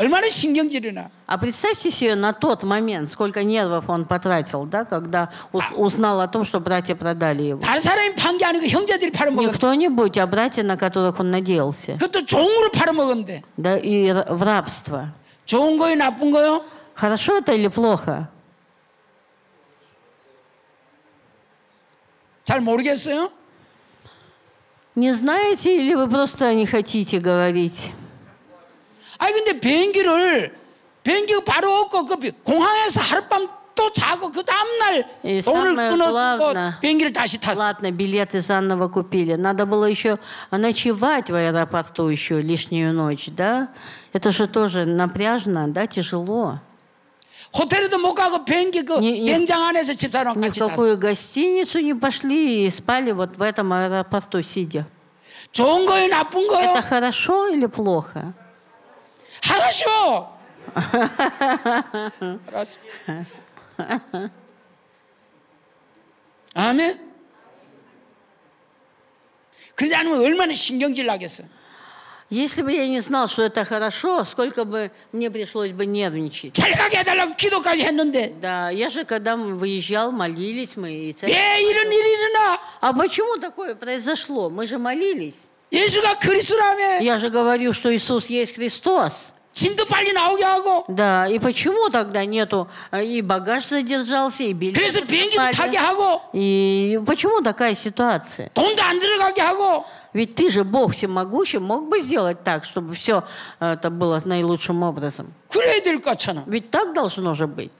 얼마나 신경질이나. А представьте себе на тот момент, сколько нервов он потратил, да, когда ус- узнал о том, что братья продали его. 다른 사람이 판 게 아니고 형제들이 Не 팔아먹었어. кто-нибудь, а братья, на которых он надеялся. 그것도 종으로 팔아먹었는데. Да, и р- в рабство. 좋은 거예요, 나쁜 거요? Хорошо это или плохо? 잘 모르겠어요? Не знаете или вы просто не хотите говорить? 아니 근데 비행기를 비행기가 바로 없고 그 비- 공항에서 하룻밤 또 자고 그 다음날 이 돈을 самое 끊어주고 главное- 비행기를 다시 탔어. Ладно, билеты заново купили. Надо было еще ночевать в аэропорту еще лишнюю ночь, да? Это же тоже напряжно, да, тяжело. 호텔에도 못 가고 비행기 그 니- 니- 비행장 안에서 집사람 Ни в 같이 탔어. какую гостиницу не пошли и спали вот в этом аэропорту сидя. 좋은 거예요, 나쁜 거예요? Это хорошо или плохо? хорошо. 알았어. 아멘. 그러지 않으면 얼마나 신경질 나겠어. Если бы я не знал, что это хорошо, сколько бы мне пришлось бы нервничать. 잘 가게 해달라고 기도까지 했는데 Да, я же когда выезжал, молились мы. И церковь- 왜 이런 일이 일어나? А почему такое произошло? Мы же молились. 예수가 그리스도라며 Я же говорю, что Иисус есть Христос. 짐도 빨리 나오게 하고 Да, и почему тогда нету, э, и багаж задержался, и билет 그래서 비행기도 пропали? 타게 하고 И почему такая ситуация? 돈도 안 들어가게 하고 Ведь ты же Бог всемогущий, мог бы сделать так, чтобы все это было наилучшим образом. 그래야 될 것 같잖아. Ведь так должно же быть.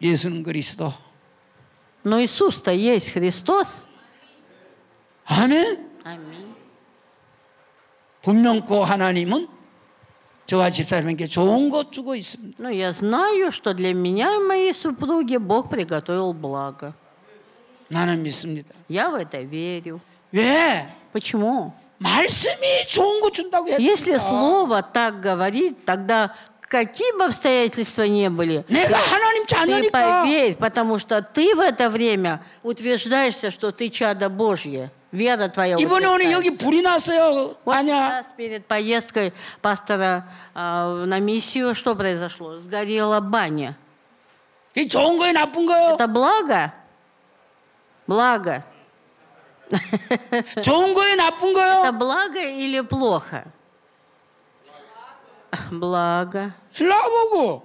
예수는 그리스도. Но Иисус-то есть Христос. 아멘. Аминь. 분명코 하나님은 저와 집사님에게 좋은 것 주고 있습니다. Но я знаю, что для меня и моей супруги Бог приготовил благо. 나는 믿습니다. Я в это верю. 왜? Почему? 말씀이 좋은 거 준다고 Если 했으니까. слово так говорит, тогда какие бы обстоятельства ни были, 내가 하나님 ты 자녀니까 поверь, потому что ты в это время утверждаешься, что ты чадо Божье. Вера твоя 이번에 오늘 여기 утверждается. 불이 났어요. Вот 아니야. сейчас перед поездкой пастора а, на миссию что произошло? Сгорела баня. 이게 좋은 거예요, 나쁜 거예요? Это благо? Благо. 좋은 거예요, 나쁜 Это 거예요? благо или плохо? Благо. 슬라보고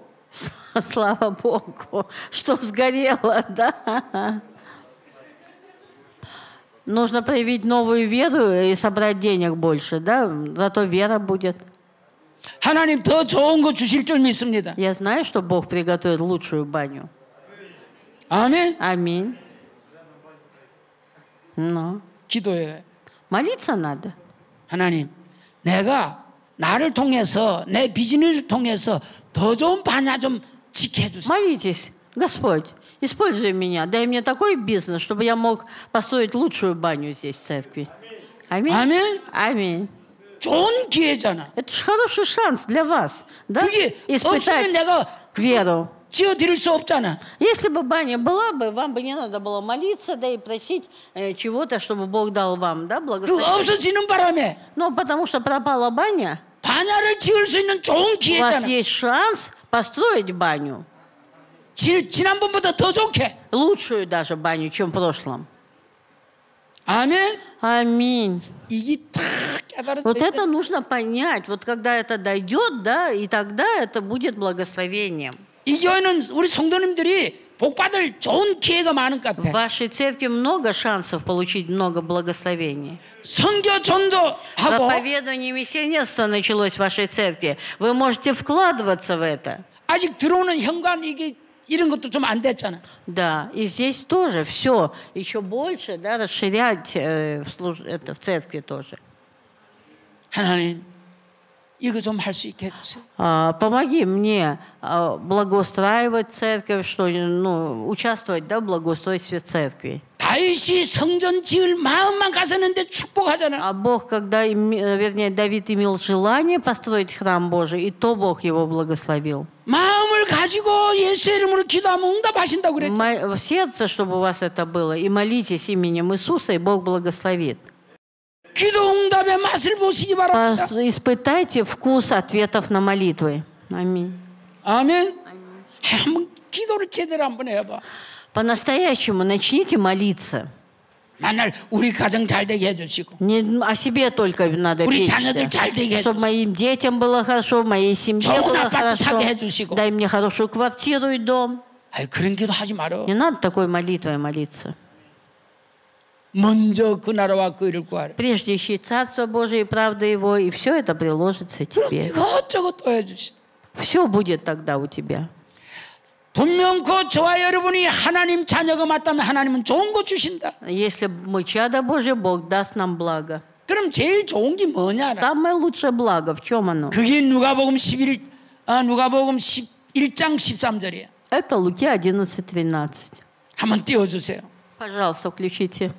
Слава Богу, что сгорело, да? Нужно проявить новую веру и собрать денег больше, да? Зато вера будет. 하나님 더 좋은 거 주실 줄 믿습니다. Я знаю, что Бог приготовит лучшую баню. 아멘. Аминь. Ну, 기도해. молиться надо. 하나님, 내가 나를 통해서 내 비즈니스를 통해서 더 좋은 반야 좀 지켜주세요. Молитесь, Господь, используй меня, дай мне такой бизнес, чтобы я мог построить лучшую баню здесь, в церкви. Аминь. 아멘. Аминь. 좋은 기회잖아. Это же хороший шанс для вас, да? 그게 없으면 Испытать 내가 веру. 지어 드릴 수 없잖아. Если бы баня была бы, вам бы не надо было молиться, да и просить э, чего-то, чтобы Бог дал вам, да, 그 благословение. 없어지는 바람에 Но потому что пропала баня, 반야를 지을 수 있는 좋은 у вас 기회잖아. есть шанс построить баню. 지, 지난번보다 더 좋게. Лучшую даже баню, чем в прошлом. 아멘. Аминь. 이게 탁 깨달아서 Вот это нужно понять. Вот когда это дойдет, да, и тогда это будет благословением. 이 교회는 우리 성도님들이 복 받을 좋은 기회가 많은 것 В 같아. вашей церкви много шансов получить много благословений. 선교 전도하고 Проповедование миссионерства началось в вашей церкви. Вы можете вкладываться в это. 아직 들어오는 현관 이게 이런 것도 좀 안 됐잖아. Да, и здесь тоже все еще больше, да, расширять э, в, служ- это, в церкви тоже. 하나님, Помоги мне а, благоустраивать церковь, что, ну, участвовать да, в благоустройстве церкви. 다윗이 성전 지을 마음만 가졌는데 축복하잖아. А Бог, когда, име- э, вернее, Давид имел желание построить храм Божий, и то Бог его благословил. 마음을 가지고 예수 이름으로 기도하면 응답하신다고 그랬죠. Мо- В сердце, чтобы у вас это было, и молитесь именем Иисуса, и Бог благословит. Испытайте вкус ответов на молитвы. Аминь. 아멘. 한번 기도를 제대로 한번 해봐. По-настоящему начните молиться. 만날 우리 가정 잘 되게 해주시고 Не о себе только надо 우리 печься. 자녀들 잘 되게 Чтобы моим детям было хорошо, моей семье 좋은 было 아파트 хорошо. 사게 해주시고. Дай мне хорошую квартиру и дом. 아이, 그런 기도 하지 마라. Не надо такой молитвой молиться. Прежде ищи Царство Божие и правда Его, и все это приложится 그럼 тебе. 이것저것 또 해주시. Все будет тогда у тебя. 분명 그 저와 여러분이 하나님 자녀가 맞다면 하나님은 좋은 거 주신다. Если мы чада Божье, Бог даст нам благо. 그럼 제일 좋은 게 뭐냐? Самое лучшее благо, в чем оно? 그게 누가복음 11 아, 누가복음 11장 13절이에요. Это Луки 11.13. 한번 띄워 주세요. Пожалуйста, включите.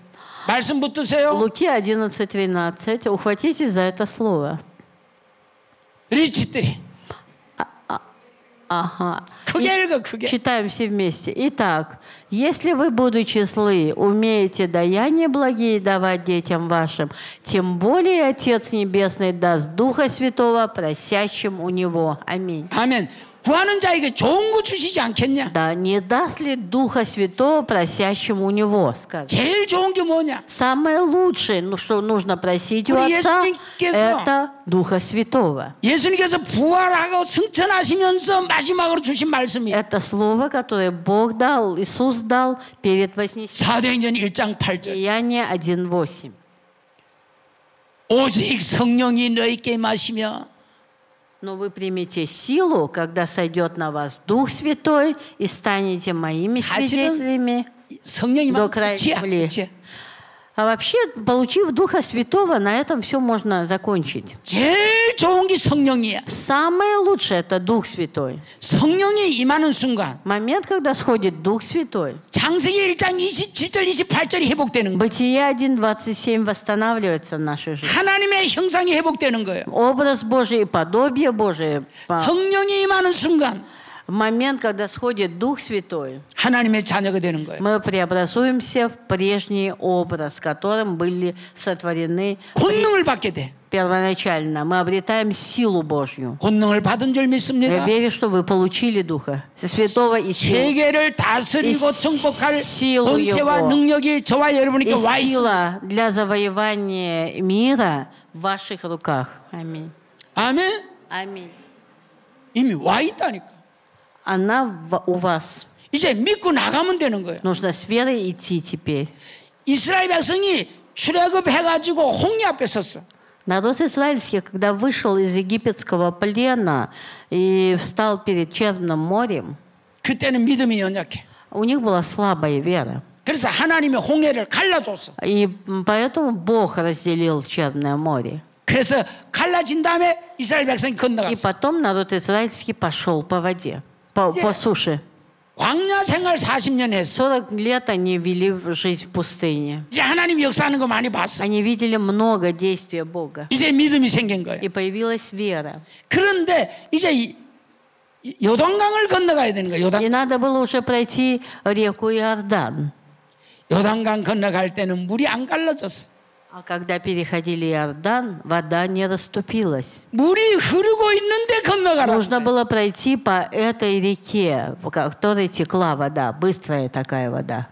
말씀 붙드세요. Луки 11.13. Ухватитесь за это слово. 리치들이 Ага. 크게 읽어 크게. Читаем все вместе. Итак, если вы, будучи злы, умеете даяние благие давать детям вашим, тем более Отец Небесный даст Духа Святого просящим у Него. Аминь. 아멘. 구하는 자에게 좋은 거 주시지 않겠냐? Да, не даст ли Духа Святого просящим у Него, сказано. 제일 좋은 게 뭐냐? Самое лучшее, ну, что нужно просить у 우리 Отца, 예수님께서 это Духа Святого. 예수님께서 부활하고 승천하시면서 마지막으로 주신 말씀이 Это слово, которое Бог дал, Иисус дал перед вознесением. 사도행전 1장 8절. Деяние 1.8. 오직 성령이 너희께 마시며 но вы примете силу, когда сойдет на вас Дух Святой и станете моими свидетелями до края земли. 끝이야. А вообще, получив Духа Святого, на этом все можно закончить. 제일 좋은 게 성령이야. Самое лучшее – это Дух Святой. 성령이 임하는 순간 Момент, когда сходит Дух Святой. 장세기 1장 27절 28절이 회복되는 거예요. Бытие 1.27 восстанавливается в нашей жизни. 하나님의 형상이 회복되는 거예요. Образ Божий и подобие Божие. По- 성령이 임하는 순간 В момент, когда сходит Дух Святой, 하나님의 자녀가 되는 거예요. мы преобразуемся в прежний образ, которым были сотворены 권능을 받게 돼. первоначально. Мы обретаем силу Божью. 권능을 받은 줄 Я 믿습니다. верю, что вы получили Духа Святого и силу. 세계를 다스리고 이 정복할 силу 권세와 его. 능력이 저와 여러분에게 И 와 있습니다. сила для завоевания мира в ваших руках. Аминь. 아멘. Аминь. 이미 와 있다니까. Она в- у вас. 이제 믿고 나가면 되는 거예요. Нужно с верой идти теперь. 이스라엘 백성이 출애굽해가지고 홍해 앞에 섰어. Народ израильский, когда вышел из египетского плена и встал перед Черным морем, 그때는 믿음이 연약해. у них была слабая вера. 그래서 하나님이 홍해를 갈라줬어. И поэтому Бог разделил Черное море. 그래서 갈라진 다음에 이스라엘 백성이 И 건너갔어. потом народ израильский пошел по воде, по, по суше. 광야 생활 40년 했어. 40 лет они вели в- жизнь в пустыне. 이제 하나님 역사하는 거 많이 봤어. Они видели много действия Бога. 이제 믿음이 생긴 거예요. И появилась вера. 그런데 이제 이- 이 요단강을 건너가야 되는 거예요. И 요단, надо было уже пройти реку Иордан. 요단강 건너갈 때는 물이 안 갈라졌어. А когда переходили Иордан, вода не расступилась. Нужно было пройти по этой реке, в которой текла вода, быстрая такая вода.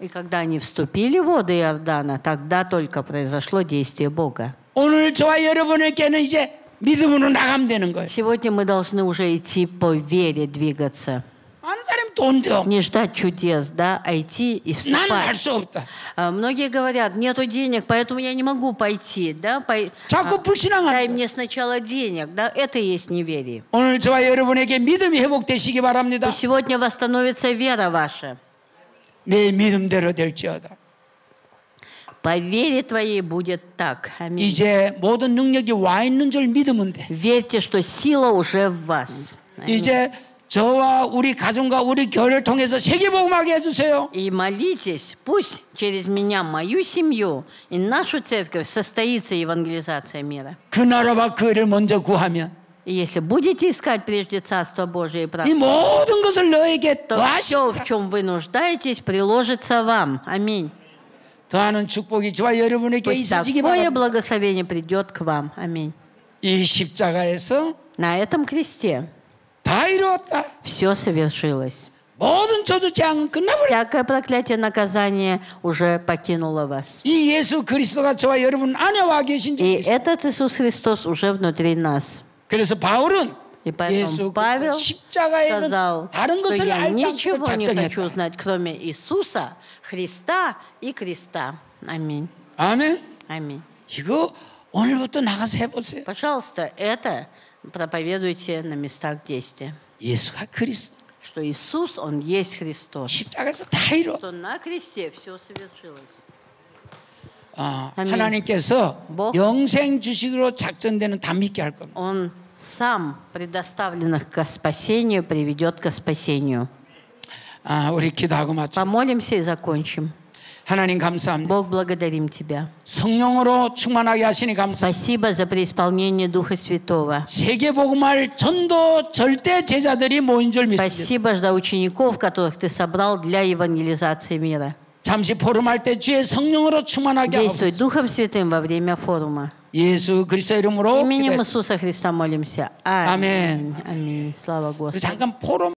И когда они вступили в воды Иордана, тогда только произошло действие Бога. Сегодня мы должны уже идти по вере двигаться. Не ждать чудес, да, а идти и вступать. А, многие говорят, нету денег, поэтому я не могу пойти, да. По... А, дай мне сначала денег, да, это есть неверие. И сегодня восстановится вера ваша. По вере твоей будет так. Аминь. Верьте, что сила уже в вас. Аминь. 이제 저와 우리 가정과 우리 교회를 통해서 세계복음하게 해주세요. И молитесь, пусть через меня, мою семью и нашу церковь состоится евангелизация мира. 그 나라와 그 일을 먼저 구하면 И если будете искать прежде Царство Божие и 이 правду, 모든 것을 너에게 то 더하시 все, в чем вы нуждаетесь, приложится вам. Аминь. 더하는 축복이 저와 여러분에게 Пусть 있어지기 такое 바랍니다. благословение придет к вам. Аминь. 이 십자가에서 На этом кресте 다 이루었다. все совершилось. 모든 저주 재앙은 끝나버려. Всякое проклятие наказание уже покинуло вас. 이 예수 그리스도가 저와 여러분 안에 와 계신 줄 И 믿습니다. этот Иисус Христос уже внутри нас. 그래서 바울은 И поэтому 예수 Павел 그리스도 십자가에는 сказал, 다른 что 것을 я 알지 ничего 않고 не хочу 작정했다. знать, кроме Иисуса, Христа и креста. Аминь. 아멘. Аминь. 이거 오늘부터 나가서 해보세요. Пожалуйста, это проповедуйте на местах действия. 예수가 그리스도 Что Иисус, Он есть Христос. 십자가에서 다 이루었다. Что на кресте все совершилось. 아, 아멘. 하나님께서 뭐? 영생 주식으로 작전되는 다 믿게 할 겁니다. Он сам предоставленных к спасению приведет к спасению. 아, 우리 기도하고 마쳐. Помолимся и закончим. 하나님 감사합니다. Бог, благодарим Тебя. 성령으로 충만하게 하시니 감사. Спасибо за преисполнение Духа Святого. 세계 복음할 전도 절대 제자들이 모인 줄 믿습니다. Спасибо за учеников, которых Ты собрал для евангелизации мира. 잠시 포럼할 때 주의 성령으로 충만하게 Действуй 하옵소서. Духом Святым во время форума. 예수 그리스도 이름으로 Именем 기도했습니다. Иисуса Христа молимся. Аминь. Аминь. Слава 우리 Господу. 잠깐 포럼